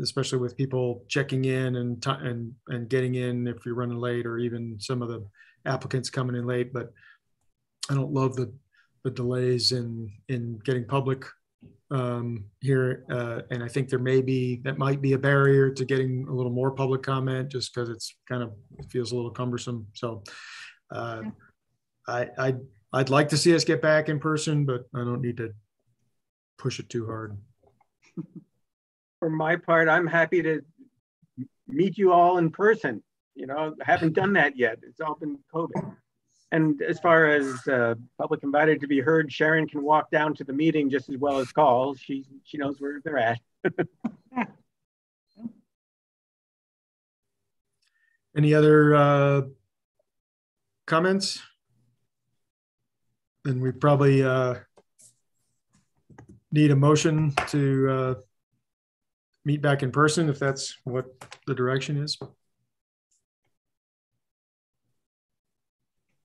especially with people checking in and and and getting in if you're running late, or even some of the applicants coming in late. But I don't love the the delays in in getting public um, here, uh, and I think there may be that might be a barrier to getting a little more public comment, just because it's kind of it feels a little cumbersome. So. Uh, I, I I'd like to see us get back in person, but I don't need to push it too hard. For my part, I'm happy to meet you all in person. You know, I haven't done that yet. It's all been COVID. And as far as uh, public invited to be heard, Sharon can walk down to the meeting just as well as call. She she knows where they're at. Any other uh, comments? Then we probably uh, need a motion to uh, meet back in person if that's what the direction is.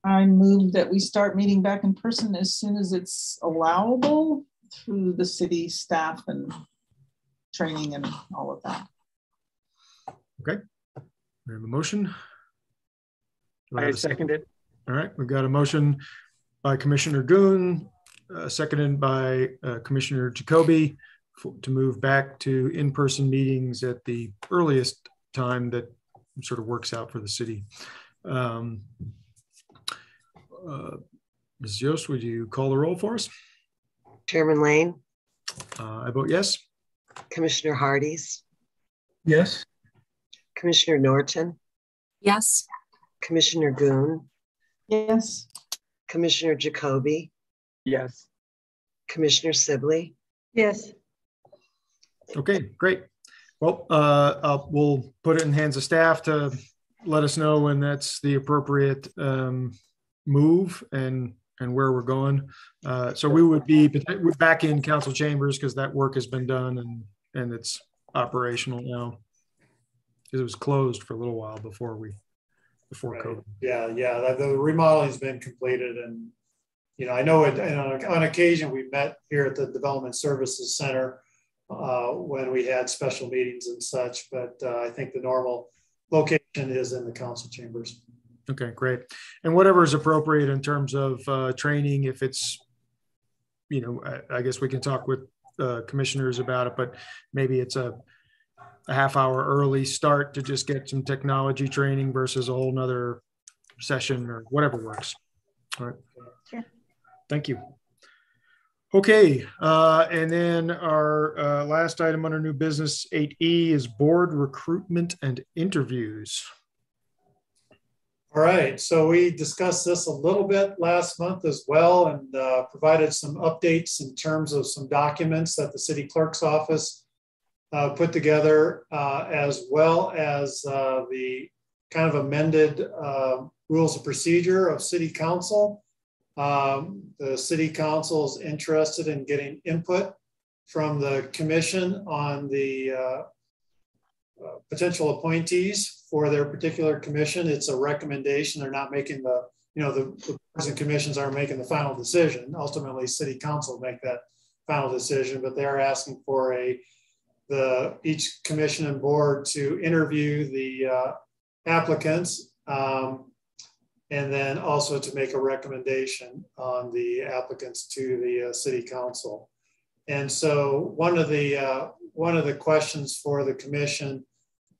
I move that we start meeting back in person as soon as it's allowable through the city staff and training and all of that. Okay. We have a motion. Do I second it. All right, we've got a motion by Commissioner Goon, uh, seconded by uh, Commissioner Jacoby for- to move back to in-person meetings at the earliest time that sort of works out for the city. Um, uh, Ms. Yost, would you call the roll for us? Chairman Lane, Uh, I vote yes. Commissioner Hardees, Yes. Commissioner Norton, Yes. Commissioner Goon, Yes. Commissioner Jacoby, Yes. Commissioner Sibley. Yes. Okay, great. Well, uh, I'll- we'll put it in hands of staff to let us know when that's the appropriate um, move and, and where we're going. Uh, So we would be back in council chambers because that work has been done and, and it's operational now. Because it was closed for a little while before we, before Right. COVID. Yeah, yeah, the, the remodeling's been completed and, you know, I know it, and on, on occasion, we met here at the Development Services Center uh, when we had special meetings and such, but uh, I think the normal location is in the council chambers. Okay, great. And whatever is appropriate in terms of uh, training, if it's, you know, I, I guess we can talk with uh, commissioners about it, but maybe it's a, a half hour early start to just get some technology training versus a whole nother session or whatever works. All right. Sure. Thank you. Okay, uh, and then our uh, last item under new business, 8E, is board recruitment and interviews. All right, so we discussed this a little bit last month as well and uh, provided some updates in terms of some documents that the city clerk's office uh, put together, uh, as well as uh, the kind of amended uh, rules of procedure of city council. Um, The city council is interested in getting input from the commission on the uh, uh, potential appointees for their particular commission. It's a recommendation. They're not making the, you know, the, the boards and commissions aren't making the final decision. Ultimately, city council make that final decision, but they are asking for a, the, each commission and board to interview the uh, applicants. um, and then also to make a recommendation on the applicants to the uh, city council. And so one of the uh, one of the questions for the commission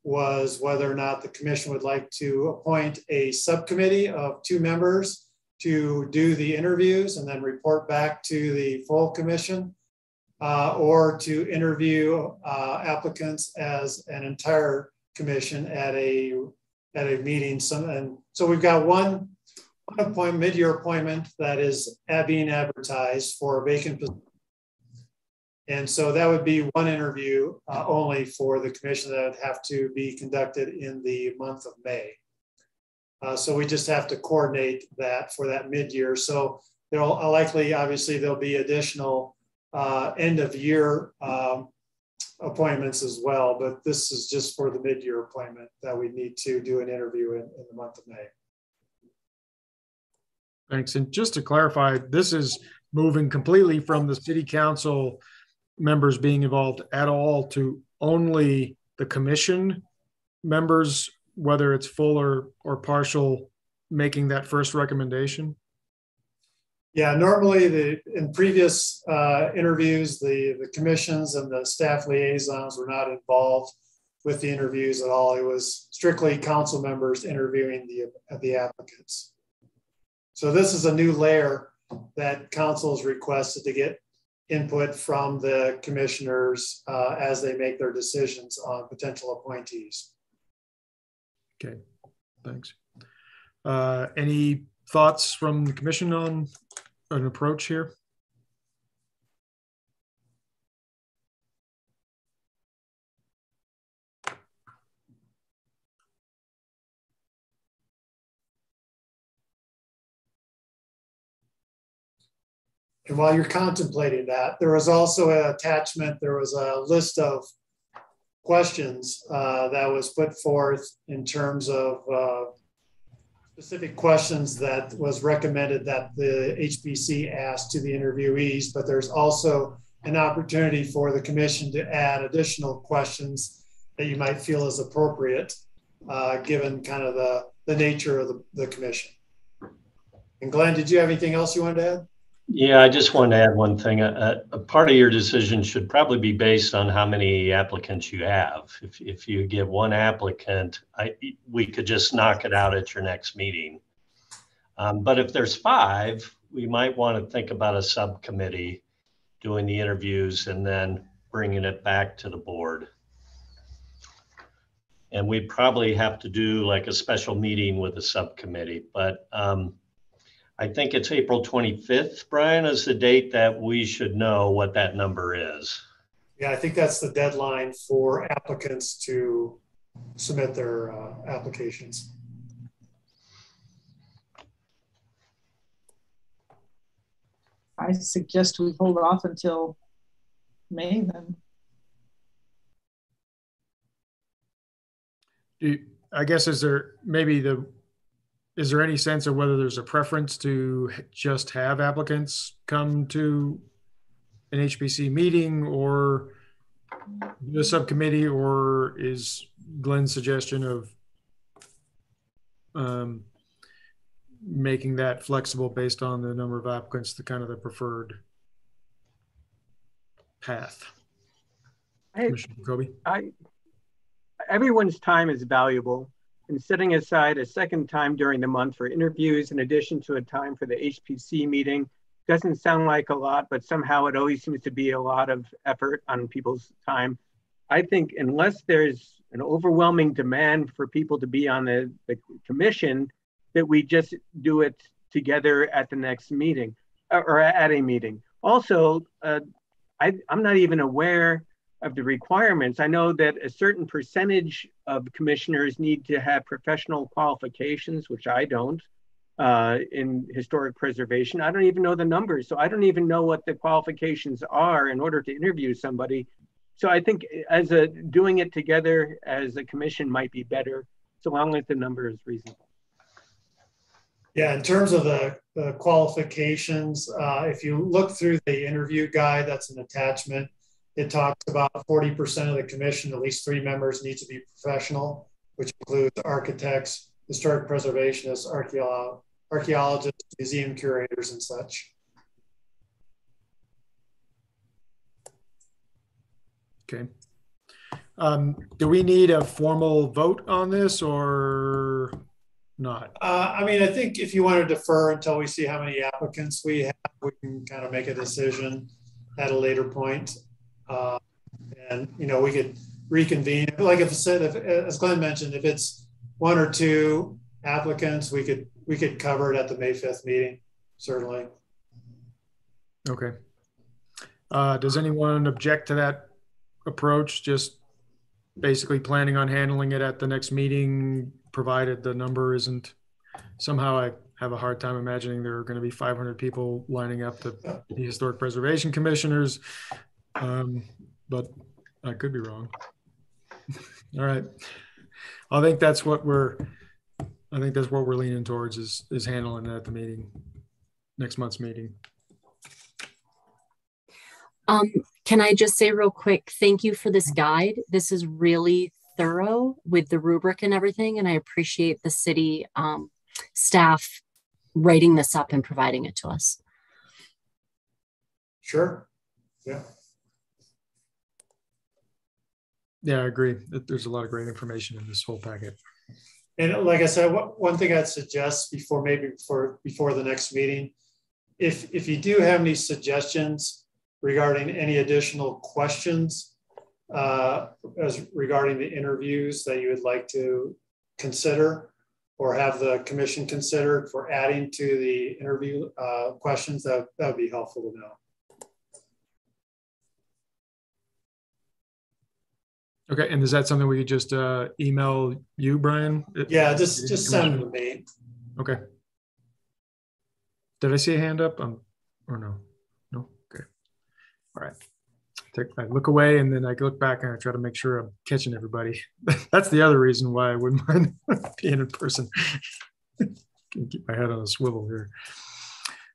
was whether or not the commission would like to appoint a subcommittee of two members to do the interviews and then report back to the full commission, uh, or to interview uh, applicants as an entire commission at a at a meeting. Some and so we've got one one appointment, mid-year appointment that is being advertised for a vacant position. And so that would be one interview uh, only for the commission that would have to be conducted in the month of May. Uh, so we just have to coordinate that for that mid-year. So there'll likely, obviously, there'll be additional uh, end of year um, appointments as well, but this is just for the mid-year appointment that we need to do an interview in, in the month of May. Thanks. And just to clarify, this is moving completely from the city council members being involved at all to only the commission members, whether it's full or, or partial, making that first recommendation? Yeah, normally the, in previous uh, interviews, the, the commissions and the staff liaisons were not involved with the interviews at all. It was strictly council members interviewing the, the applicants. So this is a new layer that council requested to get input from the commissioners uh, as they make their decisions on potential appointees. Okay, thanks. Uh, any thoughts from the commission on an approach here? and while you're contemplating that, there was also an attachment, there was a list of questions uh, that was put forth in terms of uh, specific questions that was recommended that the HPC asked to the interviewees, but there's also an opportunity for the commission to add additional questions that you might feel is appropriate, uh, given kind of the, the nature of the, the commission. And Glenn, did you have anything else you wanted to add? Yeah, I just wanted to add one thing. A, a, part of your decision should probably be based on how many applicants you have. If, if you get one applicant, I, we could just knock it out at your next meeting. Um, but if there's five, we might want to think about a subcommittee doing the interviews and then bringing it back to the board. And we'd probably have to do like a special meeting with a subcommittee, but um, I think it's April 25th, Brian, is the date that we should know what that number is. Yeah, I think that's the deadline for applicants to submit their uh, applications. I suggest we hold off until May then. I guess is there maybe the is there any sense of whether there's a preference to just have applicants come to an HPC meeting or the subcommittee, or is Glenn's suggestion of um, making that flexible based on the number of applicants the kind of the preferred path? I, Kobe? I, everyone's time is valuable and setting aside a second time during the month for interviews in addition to a time for the HPC meeting doesn't sound like a lot, but somehow it always seems to be a lot of effort on people's time. I think unless there's an overwhelming demand for people to be on the, the commission, that we just do it together at the next meeting or at a meeting. Also, uh, I, I'm not even aware of the requirements. I know that a certain percentage of commissioners need to have professional qualifications, which I don't, uh, in historic preservation. I don't even know the numbers, so I don't even know what the qualifications are in order to interview somebody. So I think as a doing it together as a commission might be better, so long as the number is reasonable. Yeah, in terms of the, the qualifications, uh, if you look through the interview guide, that's an attachment it talks about 40% of the commission, at least three members need to be professional, which includes architects, historic preservationists, archeolo- archaeologists, museum curators, and such. Okay. Um, do we need a formal vote on this or not? Uh, I mean, I think if you want to defer until we see how many applicants we have, we can kind of make a decision at a later point. Uh, and you know, we could reconvene. Like if I said, if, as Glenn mentioned, if it's one or two applicants, we could we could cover it at the May fifth meeting, certainly. Okay. Uh, does anyone object to that approach? Just basically planning on handling it at the next meeting, provided the number isn't somehow I have a hard time imagining there are going to be 500 people lining up to be historic preservation commissioners um, but I could be wrong. All right. I think that's what we're, I think that's what we're leaning towards is, is handling it at the meeting, next month's meeting. Um, can I just say real quick, thank you for this guide. This is really thorough with the rubric and everything. And I appreciate the city um, staff writing this up and providing it to us. Sure. Yeah. Yeah, I agree. There's a lot of great information in this whole packet. And like I said, one thing I'd suggest before maybe before before the next meeting, if if you do have any suggestions regarding any additional questions uh, as regarding the interviews that you would like to consider or have the commission consider for adding to the interview uh, questions, that that would be helpful to know. Okay, and is that something we could just uh, email you, Brian? Yeah, just just send them to me. Okay. Did I see a hand up? Um, or no? No. Okay. All right. Take, I look away and then I look back and I try to make sure I'm catching everybody. That's the other reason why I wouldn't mind being in person. Can keep my head on a swivel here.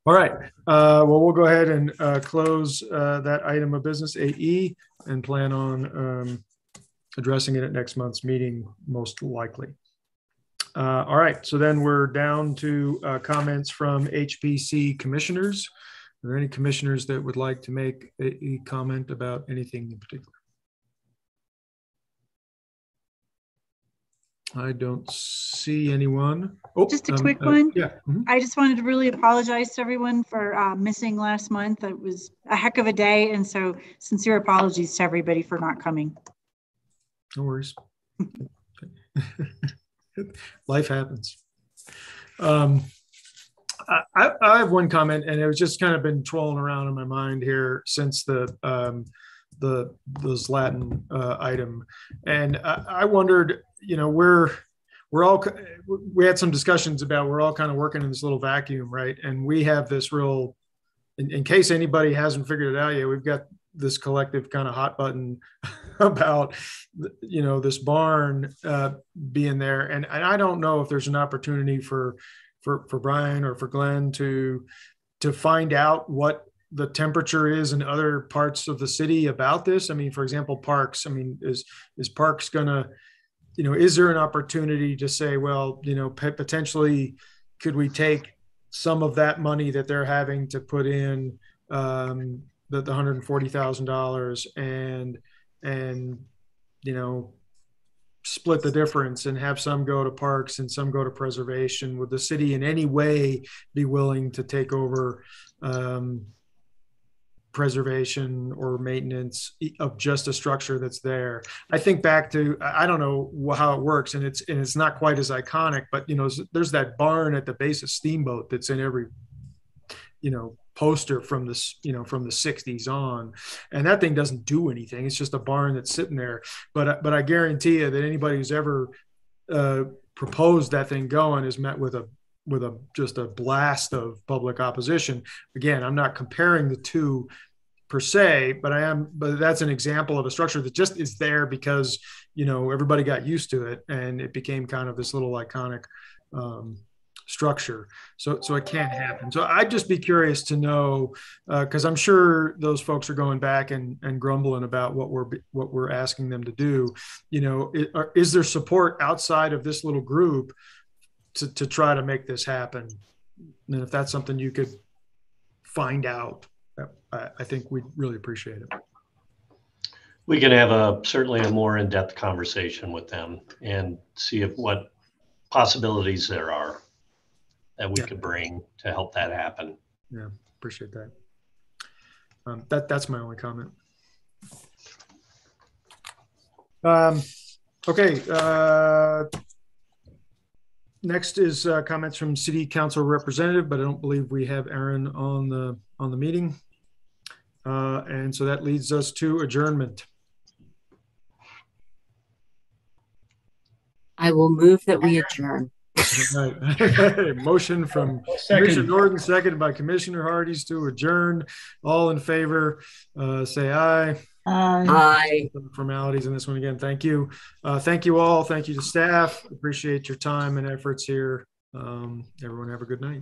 All right. Uh, well, we'll go ahead and uh, close uh, that item of business AE and plan on um, addressing it at next month's meeting, most likely. Uh, all right. So then we're down to uh, comments from HPC commissioners. Are there any commissioners that would like to make a, a comment about anything in particular? I don't see anyone. Oh, Just a um, quick uh, one. Yeah. mhm. I just wanted to really apologize to everyone for uh, missing last month. It was a heck of a day. And so sincere apologies to everybody for not coming. No worries. Life happens. Um, I, I have one comment, and it was just kind of been twirling around in my mind here since the um, the those Latin uh, item, and I, I wondered, you know, we're we're all we had some discussions about we're all kind of working in this little vacuum, right? And we have this real, in, in case anybody hasn't figured it out yet, we've got this collective kind of hot button about you know this barn uh, being there. And, and i don't know if there's an opportunity for for for brian or for glenn to to find out what the temperature is in other parts of the city about this. I mean for example parks. I mean is is parks gonna you know is there an opportunity to say well you know potentially could we take some of that money that they're having to put in um, the, the hundred and forty thousand dollars and and you know split the difference and have some go to parks and some go to preservation. Would the city in any way be willing to take over um, preservation or maintenance of just a structure that's there? I think back to i don't know how it works and it's and it's not quite as iconic but you know there's that barn at the base of steamboat that's in every you know poster from this you know from the 60s on. And that thing doesn't do anything. It's just a barn that's sitting there. But but i guarantee you that anybody who's ever uh, proposed that thing going is met with a with a just a blast of public opposition. Again i'm not comparing the two per se but i am but that's an example of a structure that just is there because you know everybody got used to it and it became kind of this little iconic um, structure. So so it can't happen. So I'd just be curious to know because uh, I'm sure those folks are going back and, and grumbling about what we're what we're asking them to do. You know, it, are, is there support outside of this little group to to try to make this happen? And if that's something you could find out, I, I think we'd really appreciate it. We can have a certainly a more in-depth conversation with them and see if what possibilities there are that we Yeah. could bring to help that happen. Yeah, appreciate that. Um, that that's my only comment. Um, okay. Uh, next is uh, comments from City Council representative, but I don't believe we have Aaron on the on the meeting, uh, and so that leads us to adjournment. I will move that we adjourn. Right. Motion from Second. Commissioner Norton, seconded by Commissioner Hardee's to adjourn. All in favor, uh, say aye. Aye. Formalities in this one again. Thank you. Uh, thank you all. Thank you to staff. Appreciate your time and efforts here. Um, everyone have a good night.